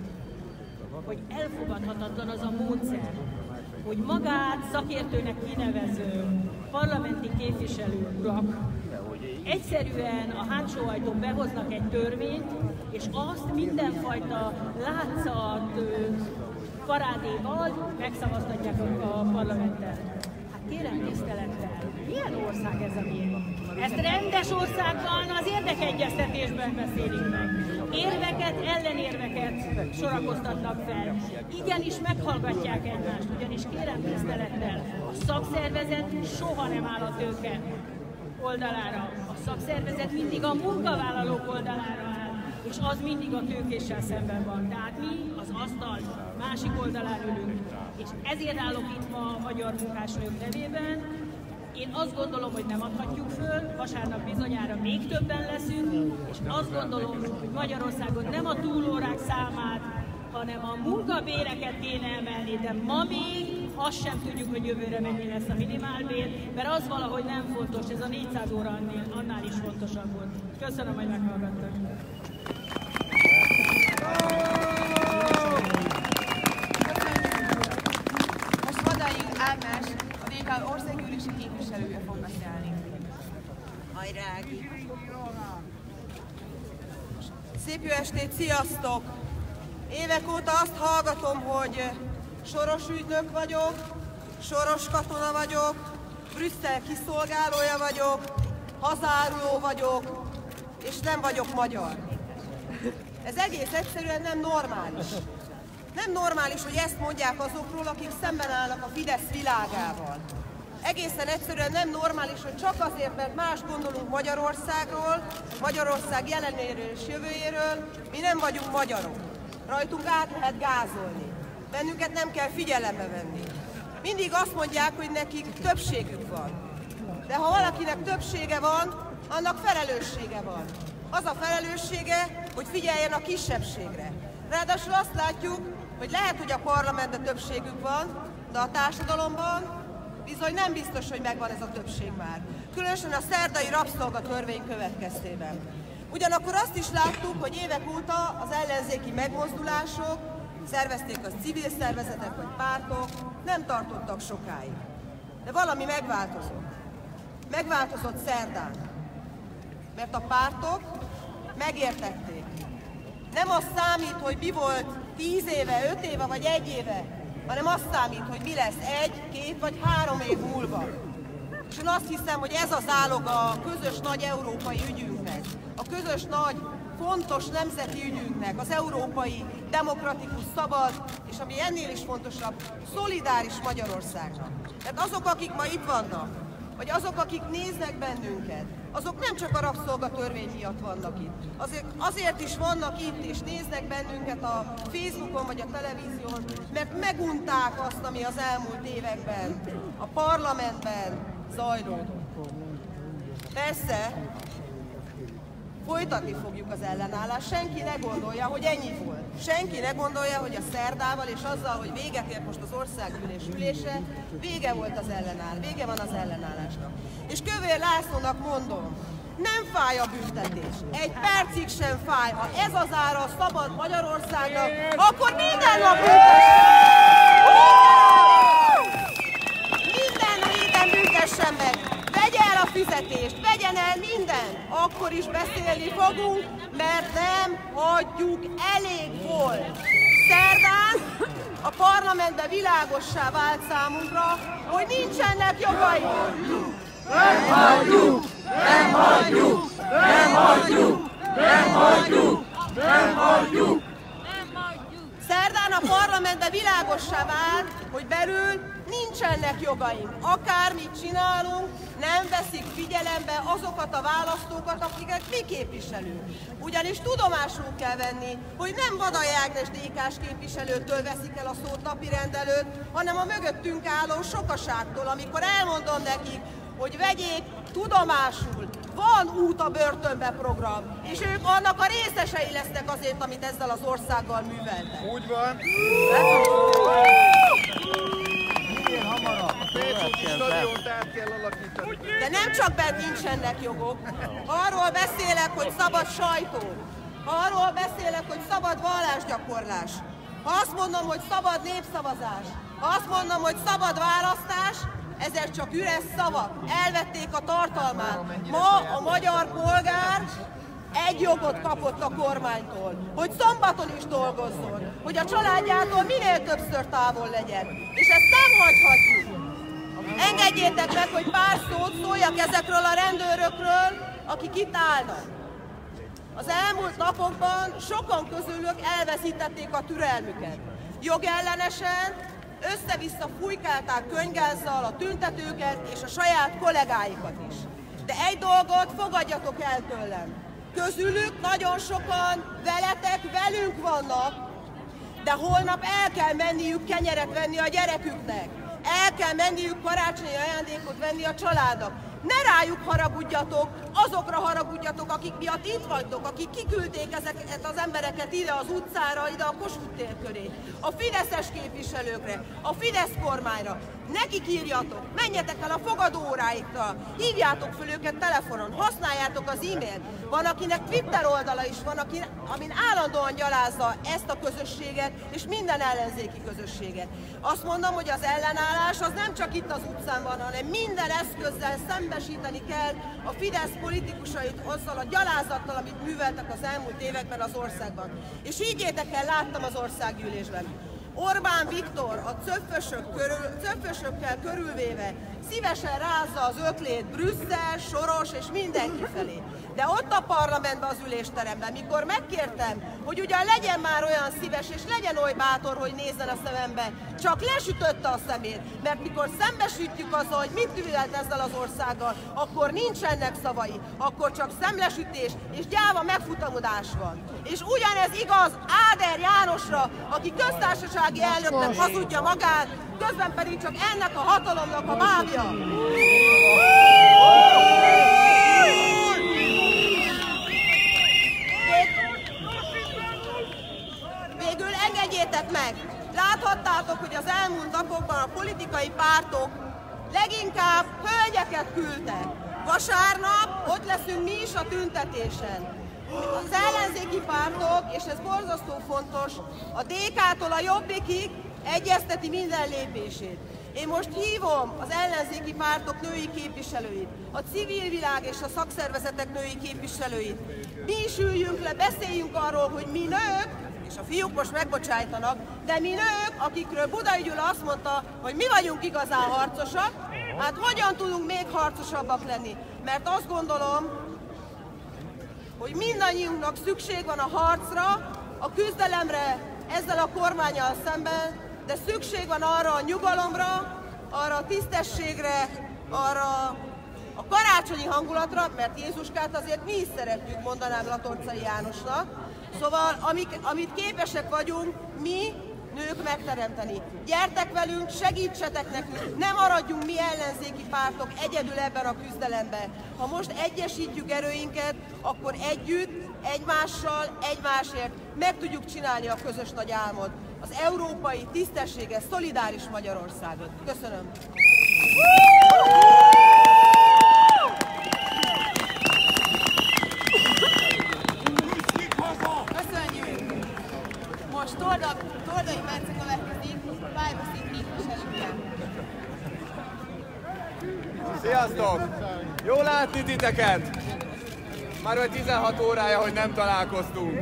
hogy elfogadhatatlan az a módszer, hogy magát szakértőnek kinevező parlamenti képviselő urak egyszerűen a hátsó ajtón behoznak egy törvényt, és azt mindenfajta látszat parádéval megszavaztatják a parlamenten. Hát kérem tisztelettel, milyen ország ez a miénk? Ezt rendes országban az érdekegyeztetésben beszélünk meg. Érveket, ellenérveket sorakoztatnak fel. Igenis meghallgatják egymást, ugyanis kérem tisztelettel, a szakszervezet soha nem áll a tőke oldalára. A szakszervezet mindig a munkavállalók oldalára áll, és az mindig a tőkéssel szemben van. Tehát mi az asztal másik oldalán ülünk, és ezért állok itt ma a magyar munkásnők nevében, én azt gondolom, hogy nem adhatjuk föl, vasárnap bizonyára még többen leszünk, és azt gondolom, hogy Magyarországon nem a túlórák számát, hanem a munkabéreket kéne emelni, de ma még azt sem tudjuk, hogy jövőre mennyi lesz a minimálbér, mert az valahogy nem fontos, ez a 400 óra annál, is fontosabb volt. Köszönöm, hogy meghallgattak. Most Vadai Ágnes, a DK országgyűlési képviselője fog beszélni. Hajrá, Ági! Szép jó estét, sziasztok! Évek óta azt hallgatom, hogy soros ügynök vagyok, soros katona vagyok, Brüsszel kiszolgálója vagyok, hazáruló vagyok, és nem vagyok magyar. Ez egész egyszerűen nem normális. Nem normális, hogy ezt mondják azokról, akik szemben állnak a Fidesz világával. Egészen egyszerűen nem normális, hogy csak azért, mert más gondolunk Magyarországról, Magyarország jelenéről és jövőjéről, mi nem vagyunk magyarok. Rajtunk át lehet gázolni. Bennünket nem kell figyelembe venni. Mindig azt mondják, hogy nekik többségük van. De ha valakinek többsége van, annak felelőssége van. Az a felelőssége, hogy figyeljen a kisebbségre. Ráadásul azt látjuk, hogy lehet, hogy a parlamentben többségük van, de a társadalomban bizony nem biztos, hogy megvan ez a többség már. Különösen a szerdai rabszolgatörvény következtében. Ugyanakkor azt is láttuk, hogy évek óta az ellenzéki megmozdulások, szervezték az civil szervezetek vagy pártok, nem tartottak sokáig. De valami megváltozott. Megváltozott szerdán. Mert a pártok megértették. Nem az számít, hogy mi volt tíz éve, öt éve vagy egy éve, hanem az számít, hogy mi lesz egy, két vagy három év múlva. És én azt hiszem, hogy ez az állog a közös nagy európai ügyünknek, a közös nagy fontos nemzeti ügyünknek, az európai, demokratikus, szabad, és ami ennél is fontosabb, szolidáris Magyarországnak. Tehát azok, akik ma itt vannak, vagy azok, akik néznek bennünket, azok nem csak a rabszolgatörvény miatt vannak itt. Azért, azért is vannak itt, és néznek bennünket a Facebookon vagy a televízión, mert megunták azt, ami az elmúlt években a parlamentben zajlott. Persze, Folytatni fogjuk az ellenállást, senki ne gondolja, hogy ennyi volt. Senki ne gondolja, hogy a szerdával és azzal, hogy véget ért most az országgyűlés ülése, vége volt az ellenáll, vége van az ellenállásnak. És Kövér Lászlónak mondom, nem fáj a büntetés. Egy percig sem fáj. Ha ez az ára a szabad Magyarországnak, akkor minden nap büntessen! Minden héten büntessen meg! Fizetést, vegyen el minden! Akkor is beszélni fogunk, mert nem hagyjuk, elég volt. Szerdán a parlamentben világossá vált számunkra, hogy nincsenek jogai. Nem hagyjuk! Nem hagyjuk! Nem hagyjuk! Nem hagyjuk! Nem hagyjuk! Szerdán a parlamentben világossá vált, hogy belül nincsenek jogaink. Akármit csinálunk, nem veszik figyelembe azokat a választókat, akiket mi képviselünk. Ugyanis tudomásul kell venni, hogy nem Vadai Ágnes DK-s képviselőtől veszik el a szót napirend előtt, hanem a mögöttünk álló sokaságtól, amikor elmondom nekik, hogy vegyék tudomásul, van út a börtönbe program, és ők annak a részesei lesznek azért, amit ezzel az országgal műveltek. Úgy van. Minél hamarabb. A Pécsúti stadiont át kell alakítani. De nem csak bent nincsenek jogok. Arról beszélek, hogy szabad sajtó, arról beszélek, hogy szabad vallásgyakorlás, ha azt mondom, hogy szabad népszavazás, ha azt mondom, hogy szabad választás, ezek csak üres szavak. Elvették a tartalmát. Ma a magyar polgár egy jogot kapott a kormánytól, hogy szombaton is dolgozzon, hogy a családjától minél többször távol legyen. És ezt nem hagyhatjuk. Engedjétek meg, hogy pár szót szóljak ezekről a rendőrökről, akik itt állnak. Az elmúlt napokban sokan közülük elveszítették a türelmüket. Jogellenesen össze-vissza fújkálták könygázzal a tüntetőket és a saját kollégáikat is. De egy dolgot fogadjatok el tőlem. Közülük nagyon sokan veletek, velünk vannak, de holnap el kell menniük kenyeret venni a gyereküknek. El kell menniük karácsonyi ajándékot venni a családnak. Ne rájuk haragudjatok, azokra haragudjatok, akik miatt itt vagytok, akik kiküldték ezeket az embereket ide az utcára, ide a Kossuth tér köré. A Fideszes képviselőkre, a Fidesz kormányra. Nekik írjatok, menjetek el a fogadóóráikra, hívjátok föl őket telefonon, használjátok az e-mailt. Van, akinek Twitter oldala is van, aki, amin állandóan gyalázza ezt a közösséget, és minden ellenzéki közösséget. Azt mondom, hogy az ellenállás az nem csak itt az utcán van, hanem minden eszközzel szembesíteni kell a Fidesz politikusait azzal a gyalázattal, amit műveltek az elmúlt években az országban. És higgyétek el, láttam az országgyűlésben. Orbán Viktor a cöpfösök körül, cöpfösökkel körülvéve szívesen rázza az öklét Brüsszel, Soros és mindenki felé. De ott a parlamentben az ülésteremben, mikor megkértem, hogy ugyan legyen már olyan szíves, és legyen oly bátor, hogy nézzen a szemembe, csak lesütötte a szemét, mert mikor szembesítjük azzal, hogy mit művelt ezzel az országgal, akkor nincsenek szavai, akkor csak szemlesütés és gyáva megfutamodás van. És ugyanez igaz Áder Jánosra, aki köztársasági elnöknek hazudja magát, közben pedig csak ennek a hatalomnak a bábja. Végül engedjétek meg! Láthattátok, hogy az elmúlt napokban a politikai pártok leginkább hölgyeket küldtek. Vasárnap ott leszünk mi is a tüntetésen. Az ellenzéki pártok, és ez borzasztó fontos, a DK-tól a Jobbikig egyezteti minden lépését. Én most hívom az ellenzéki pártok női képviselőit, a civil világ és a szakszervezetek női képviselőit. Mi is üljünk le, beszéljünk arról, hogy mi nők, és a fiúk most megbocsájtanak, de mi nők, akikről Budai Gyula azt mondta, hogy mi vagyunk igazán harcosak, hát hogyan tudunk még harcosabbak lenni? Mert azt gondolom, hogy mindannyiunknak szükség van a harcra, a küzdelemre ezzel a kormányal szemben, de szükség van arra a nyugalomra, arra a tisztességre, arra a karácsonyi hangulatra, mert Jézuskát azért mi is szeretjük, mondanám Latorcai Jánosnak. Szóval amik, amit képesek vagyunk, mi nők megteremteni. Gyertek velünk, segítsetek nekünk, nem maradjunk mi ellenzéki pártok egyedül ebben a küzdelemben. Ha most egyesítjük erőinket, akkor együtt, egymással, egymásért meg tudjuk csinálni a közös nagy álmot. Az európai, tisztességes, szolidáris Magyarországot. Köszönöm. Köszönjük! Most Tolda, Toldai Bence következik, pályabeszéd képviselője. Sziasztok! Jó látni titeket! Már vagy 16 órája, hogy nem találkoztunk.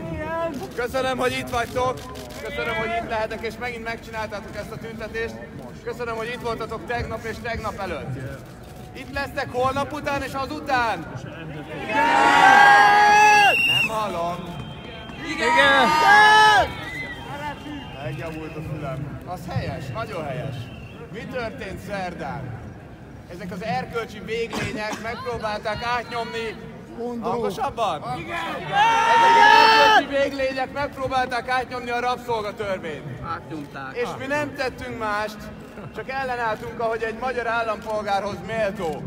Köszönöm, hogy itt vagytok, köszönöm, hogy itt lehetek, és megint megcsináltátok ezt a tüntetést. Köszönöm, hogy itt voltatok tegnap és tegnap előtt. Itt lesztek holnap után és azután? Igen! Nem hallom. Igen! Megjavult a fülem. Az helyes, nagyon helyes. Mi történt szerdán? Ezek az erkölcsi véglények megpróbálták átnyomni Hangosabban? Igen! Ezek az erkölcsi véglények megpróbálták átnyomni a rabszolgatörvényt. Átnyomták. És mi nem tettünk mást, csak ellenálltunk, ahogy egy magyar állampolgárhoz méltó.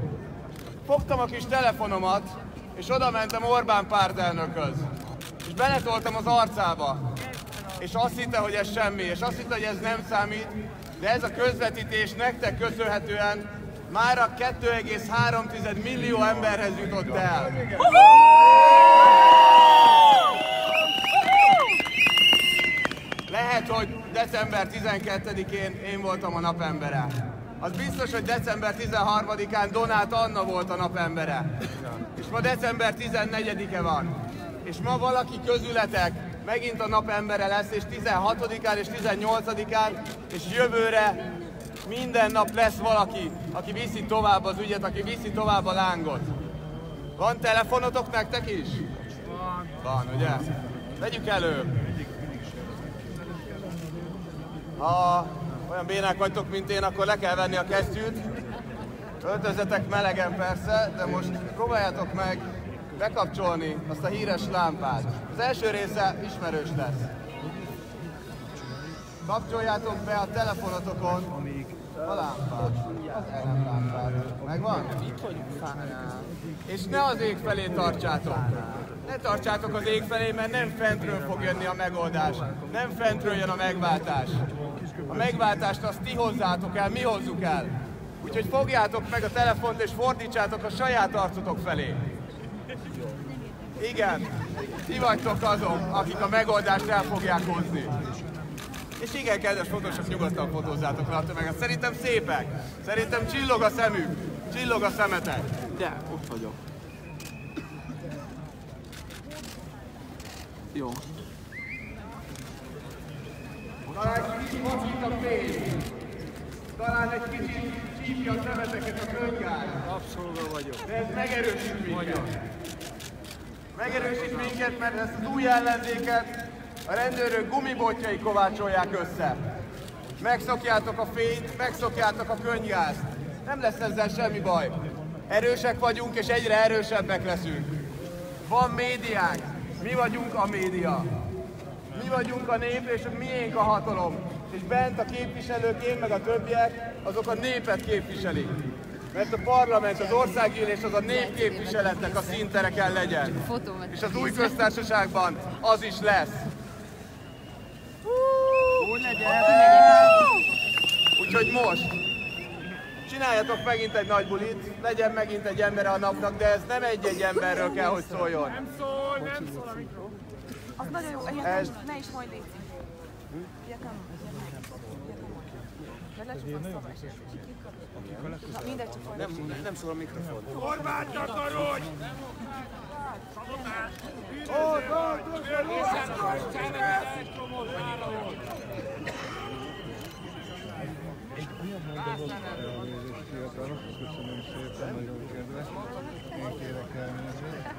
Fogtam a kis telefonomat, és oda mentem Orbán pártelnökhöz. És beletoltam az arcába. És azt hitte, hogy ez semmi, és azt hitte, hogy ez nem számít, de ez a közvetítés nektek köszönhetően már a 2,3 millió emberhez jutott el. Lehet, hogy december 12-én én voltam a napembere. Az biztos, hogy december 13-án Donát Anna volt a napembere. És ma december 14-e van. És ma valaki közületek megint a napembere lesz, és 16-án és 18-án, és jövőre minden nap lesz valaki, aki viszi tovább az ügyet, aki viszi tovább a lángot. Van telefonotok nektek is? Van. Van, ugye? Vegyük elő. Ha olyan bénák vagytok, mint én, akkor le kell venni a kesztyűt. Öltözetek melegen persze, de most próbáljátok meg bekapcsolni azt a híres lámpát. Az első része ismerős lesz. Kapcsoljátok be a telefonotokon a lámpát, az elemlámpát. Megvan? És ne az ég felé tartsátok. Ne tartsátok az ég felé, mert nem fentről fog jönni a megoldás. Nem fentről jön a megváltás. A megváltást azt ti hozzátok el, mi hozzuk el. Úgyhogy fogjátok meg a telefont és fordítsátok a saját arcotok felé. Igen, ti vagytok azok, akik a megoldást el fogják hozni. És igen, kedves fotósok, nyugodtan fotózzátok le a tömeget. Szerintem szépek. Szerintem csillog a szemük. Csillog a szemetek. De, ott vagyok. Jó. Talán egy kicsit vakít a fény. Talán egy kicsit csípja a szemeteket a könyvár. Rabszolga vagyok. De ez megerősít minket. Megerősít minket, mert ezt az új ellenzéket a rendőrök gumibotjai kovácsolják össze. Megszokjátok a fényt, megszokjátok a könygázt. Nem lesz ezzel semmi baj. Erősek vagyunk, és egyre erősebbek leszünk. Van médiánk, mi vagyunk a média. Mi vagyunk a nép, és miénk a hatalom. És bent a képviselők, én meg a többiek, azok a népet képviselik. Mert a parlament, az országgyűlés az a népképviseletnek a színtere kell legyen. És az új köztársaságban az is lesz. Úgy legyen. Úgyhogy most csináljatok megint egy nagy bulit, legyen megint egy ember a napnak, de ez nem egy-egy emberről kell, hogy szóljon. Az nagyon jó, ilyet Ez- nem, ne is majd légy. Ilyet nem. Ilyet nem. Vagy lecsukasztom. Na mindegy, csak. Nem, nem szól a mikrofon. Orbán takarodj! Köszönöm szépen, nagyon kedves. Én kérek elnézést.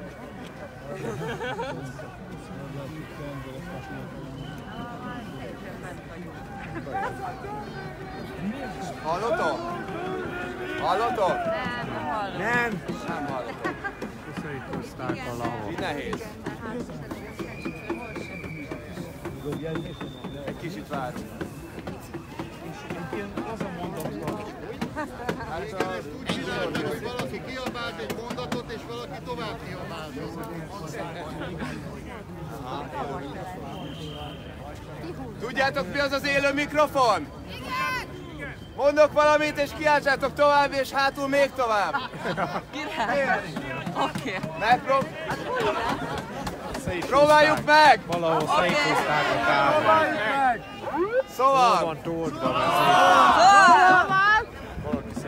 Hallottok? Hallottok? Nem. Nem hallottok. Széthúzták a lavot. Így nehéz. Egy kicsit várj. Hát a... Úgy csinálták, hogy valaki kiabált egy mondatot, és valaki tovább kiabált. Tudjátok mi az az élő mikrofon? Igen! Mondok valamit, és kiáltsátok tovább, és hátul még tovább. Oké. Megprób... Próbáljuk meg! Valahol széthúzták a kábelt. Hol Szóval, van toldva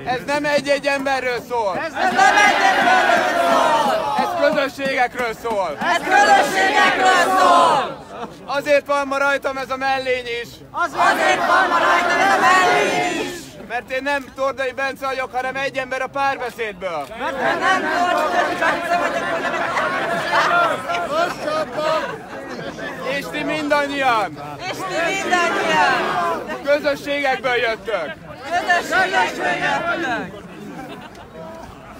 ez nem egy-egy emberről szól. Ez nem egy emberről szól. Ez közösségekről szól. Ez közösségekről szól! Azért van ma rajtam ez a mellény is. Azért van ma rajta ez a mellény is! Mert én nem Tordai Bence vagyok, hanem egy ember a párbeszédből. Mert nem tudod, csak te vagyok, És ti mindannyian és ti mindannyian közösségekből jöttök. közösségekből jöttök!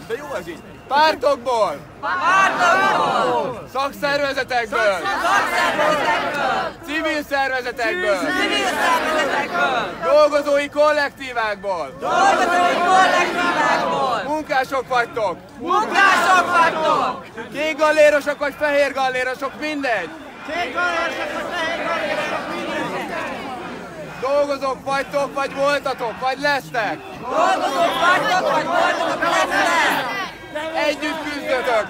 De jó ez így. Pártokból, Pártokból, szakszervezetekből, szakszervezetekből, civil szervezetekből, civil szervezetekből, dolgozói kollektívákból, dolgozói kollektívákból, munkások vagytok, munkások vagytok! kék gallérosok vagy fehér gallérosok, mindegy. Dolgozók vagytok, vagy voltatok, vagy lesztek. Dolgozók vagytok, vagy voltatok lesznek! Együtt küzdötök.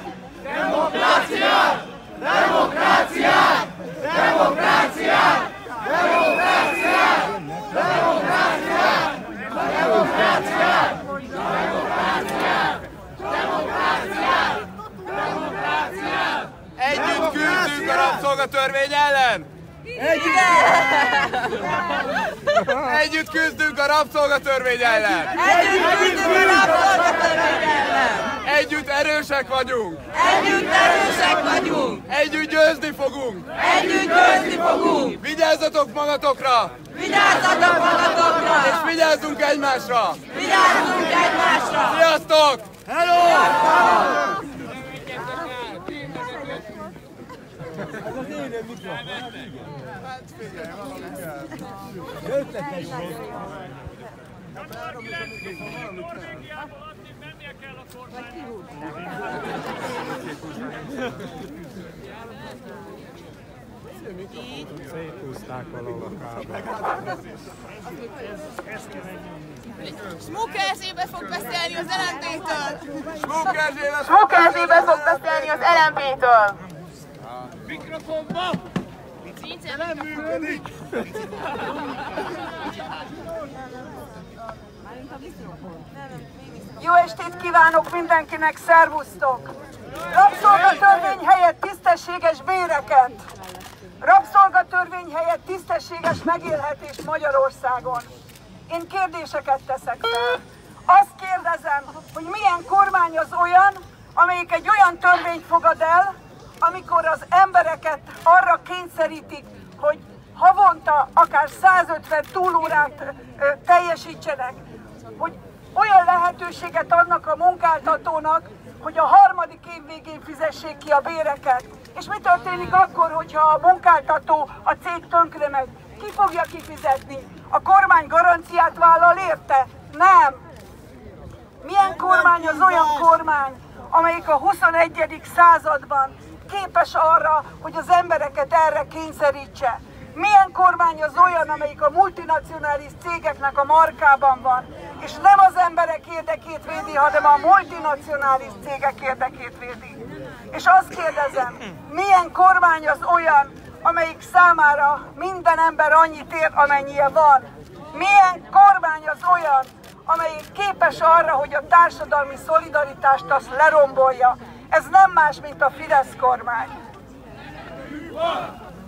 Együtt küzdünk a rabszolgatörvény ellen! Együtt küzdünk a rabszolgatörvény ellen! Együtt küzdünk a rabszolgatörvény ellen! Együtt erősek vagyunk! Együtt erősek vagyunk! Együtt győzni fogunk! Együtt győzni fogunk! Vigyázzatok magatokra! Vigyázzatok magatokra! És vigyázzunk egymásra! Vigyázzunk egymásra! Sziasztok! Széthúzták valahol a kábelt. Smuk kezébe fog beszélni az LMP-től. Smuk kezébe fog beszélni az LMP-től. Jó estét kívánok mindenkinek, szervusztok! Rabszolgatörvény helyett tisztességes béreket! Rabszolgatörvény helyett tisztességes megélhetés Magyarországon! Én kérdéseket teszek fel. Azt kérdezem, hogy milyen kormány az olyan, amelyik egy olyan törvényt fogad el, amikor az embereket arra kényszerítik, hogy havonta akár 150 túlórát teljesítsenek, hogy olyan lehetőséget adnak a munkáltatónak, hogy a harmadik év végén fizessék ki a béreket. És mi történik akkor, hogyha a munkáltató, a cég tönkre megy? Ki fogja kifizetni? A kormány garanciát vállal érte? Nem. Milyen kormány az olyan kormány, amelyik a 21. században képes arra, hogy az embereket erre kényszerítse? Milyen kormány az olyan, amelyik a multinacionális cégeknek a markában van, és nem az emberek érdekét védi, hanem a multinacionális cégek érdekét védi? És azt kérdezem, milyen kormány az olyan, amelyik számára minden ember annyit ér, amennyie van? Milyen kormány az olyan, amelyik képes arra, hogy a társadalmi szolidaritást azt lerombolja? Ez nem más, mint a Fidesz kormány.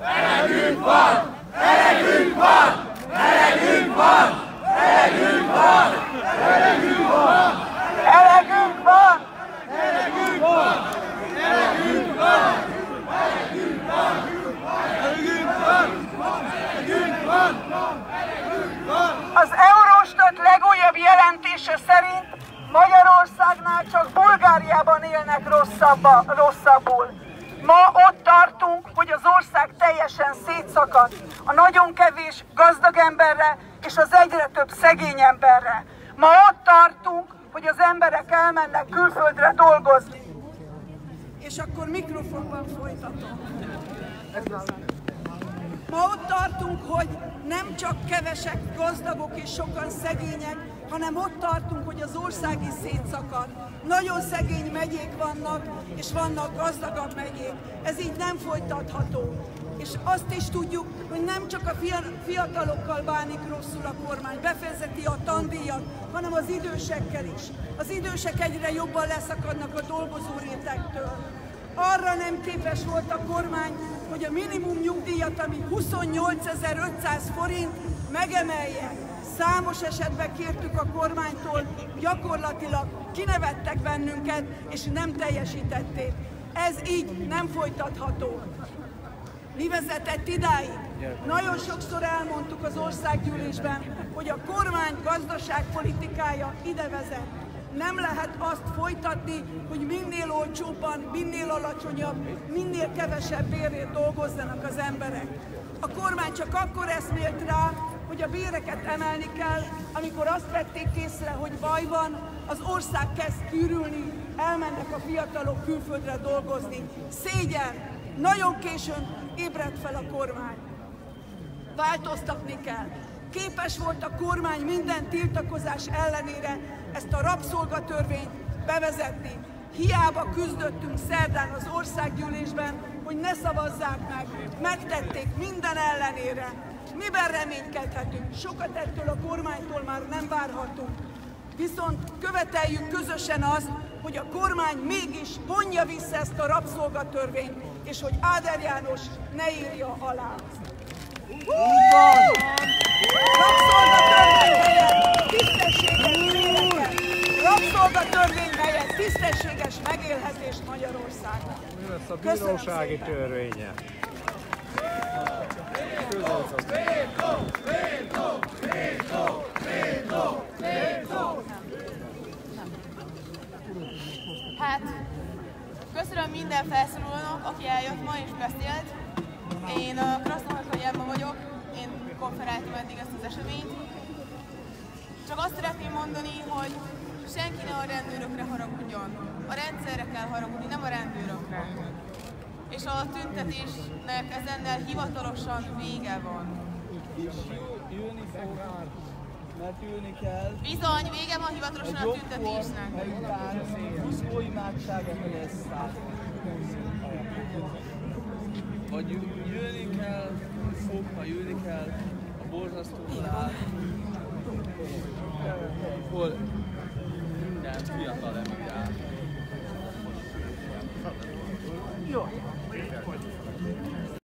Elegünk van! Elegünk van! Elegünk van! Elegünk van! Elegünk van! Elegünk van! Elegünk van! Elegünk van! Elegünk van! Elegünk van! Elegünk van! Elegünk van! Az Eurostat legújabb jelentése szerint Magyarországnál csak Bulgáriában élnek rosszabba, rosszabbul. Ma ott tartunk, hogy az ország teljesen szétszakad. A nagyon kevés gazdag emberre és az egyre több szegény emberre. Ma ott tartunk, hogy az emberek elmennek külföldre dolgozni. És akkor mikrofonban folytatom. Ma ott tartunk, hogy nem csak kevesek gazdagok és sokan szegények, hanem ott tartunk, hogy az ország is szétszakad. Nagyon szegény megyék vannak, és vannak gazdagabb megyék. Ez így nem folytatható. És azt is tudjuk, hogy nem csak a fiatalokkal bánik rosszul a kormány, befezeti a tandíjat, hanem az idősekkel is. Az idősek egyre jobban leszakadnak a dolgozó rétegtől. Arra nem képes volt a kormány, hogy a minimum nyugdíjat, ami 28.500 forint, megemelje. Számos esetben kértük a kormánytól, gyakorlatilag kinevettek bennünket, és nem teljesítették. Ez így nem folytatható. Mi vezetett idáig? Nagyon sokszor elmondtuk az országgyűlésben, hogy a kormány gazdaságpolitikája ide vezet. Nem lehet azt folytatni, hogy minél olcsóbban, minél alacsonyabb, minél kevesebb bérért dolgozzanak az emberek. A kormány csak akkor eszmélt rá, hogy a béreket emelni kell, amikor azt vették észre, hogy baj van, az ország kezd kűrülni, elmennek a fiatalok külföldre dolgozni. Szégyen! Nagyon későn ébredt fel a kormány. Változtatni kell. Képes volt a kormány minden tiltakozás ellenére ezt a rabszolgatörvényt bevezetni. Hiába küzdöttünk szerdán az országgyűlésben, hogy ne szavazzák meg. Megtették minden ellenére. Miben reménykedhetünk? Sokat ettől a kormánytól már nem várhatunk. Viszont követeljük közösen azt, hogy a kormány mégis vonja vissza ezt a rabszolgatörvényt, és hogy Áder János ne írja alá. Így van! Rabszolgatörvény helyett tisztességes Rabszolgatörvény helyett tisztességes megélhetést Magyarországon. Mi lesz a bírósági törvénye? Hát, köszönöm minden felszólalónak, aki eljött ma és beszélt. Én a Krasznahajkanyában vagyok, én konferáltam eddig ezt az eseményt. Csak azt szeretném mondani, hogy senki ne a rendőrökre haragudjon. A rendszerre kell haragudni, nem a rendőrökre és a tüntetésnek ezennel hivatalosan vége van. Ülni fog, mert ülni kell. Bizony, vége van hivatalosan a, a tüntetésnek. Után buszó imádság lesz Vagy ülni kell, fog, ha ülni kell, a borzasztó halál. Hol minden fiatal emigrál. Jó.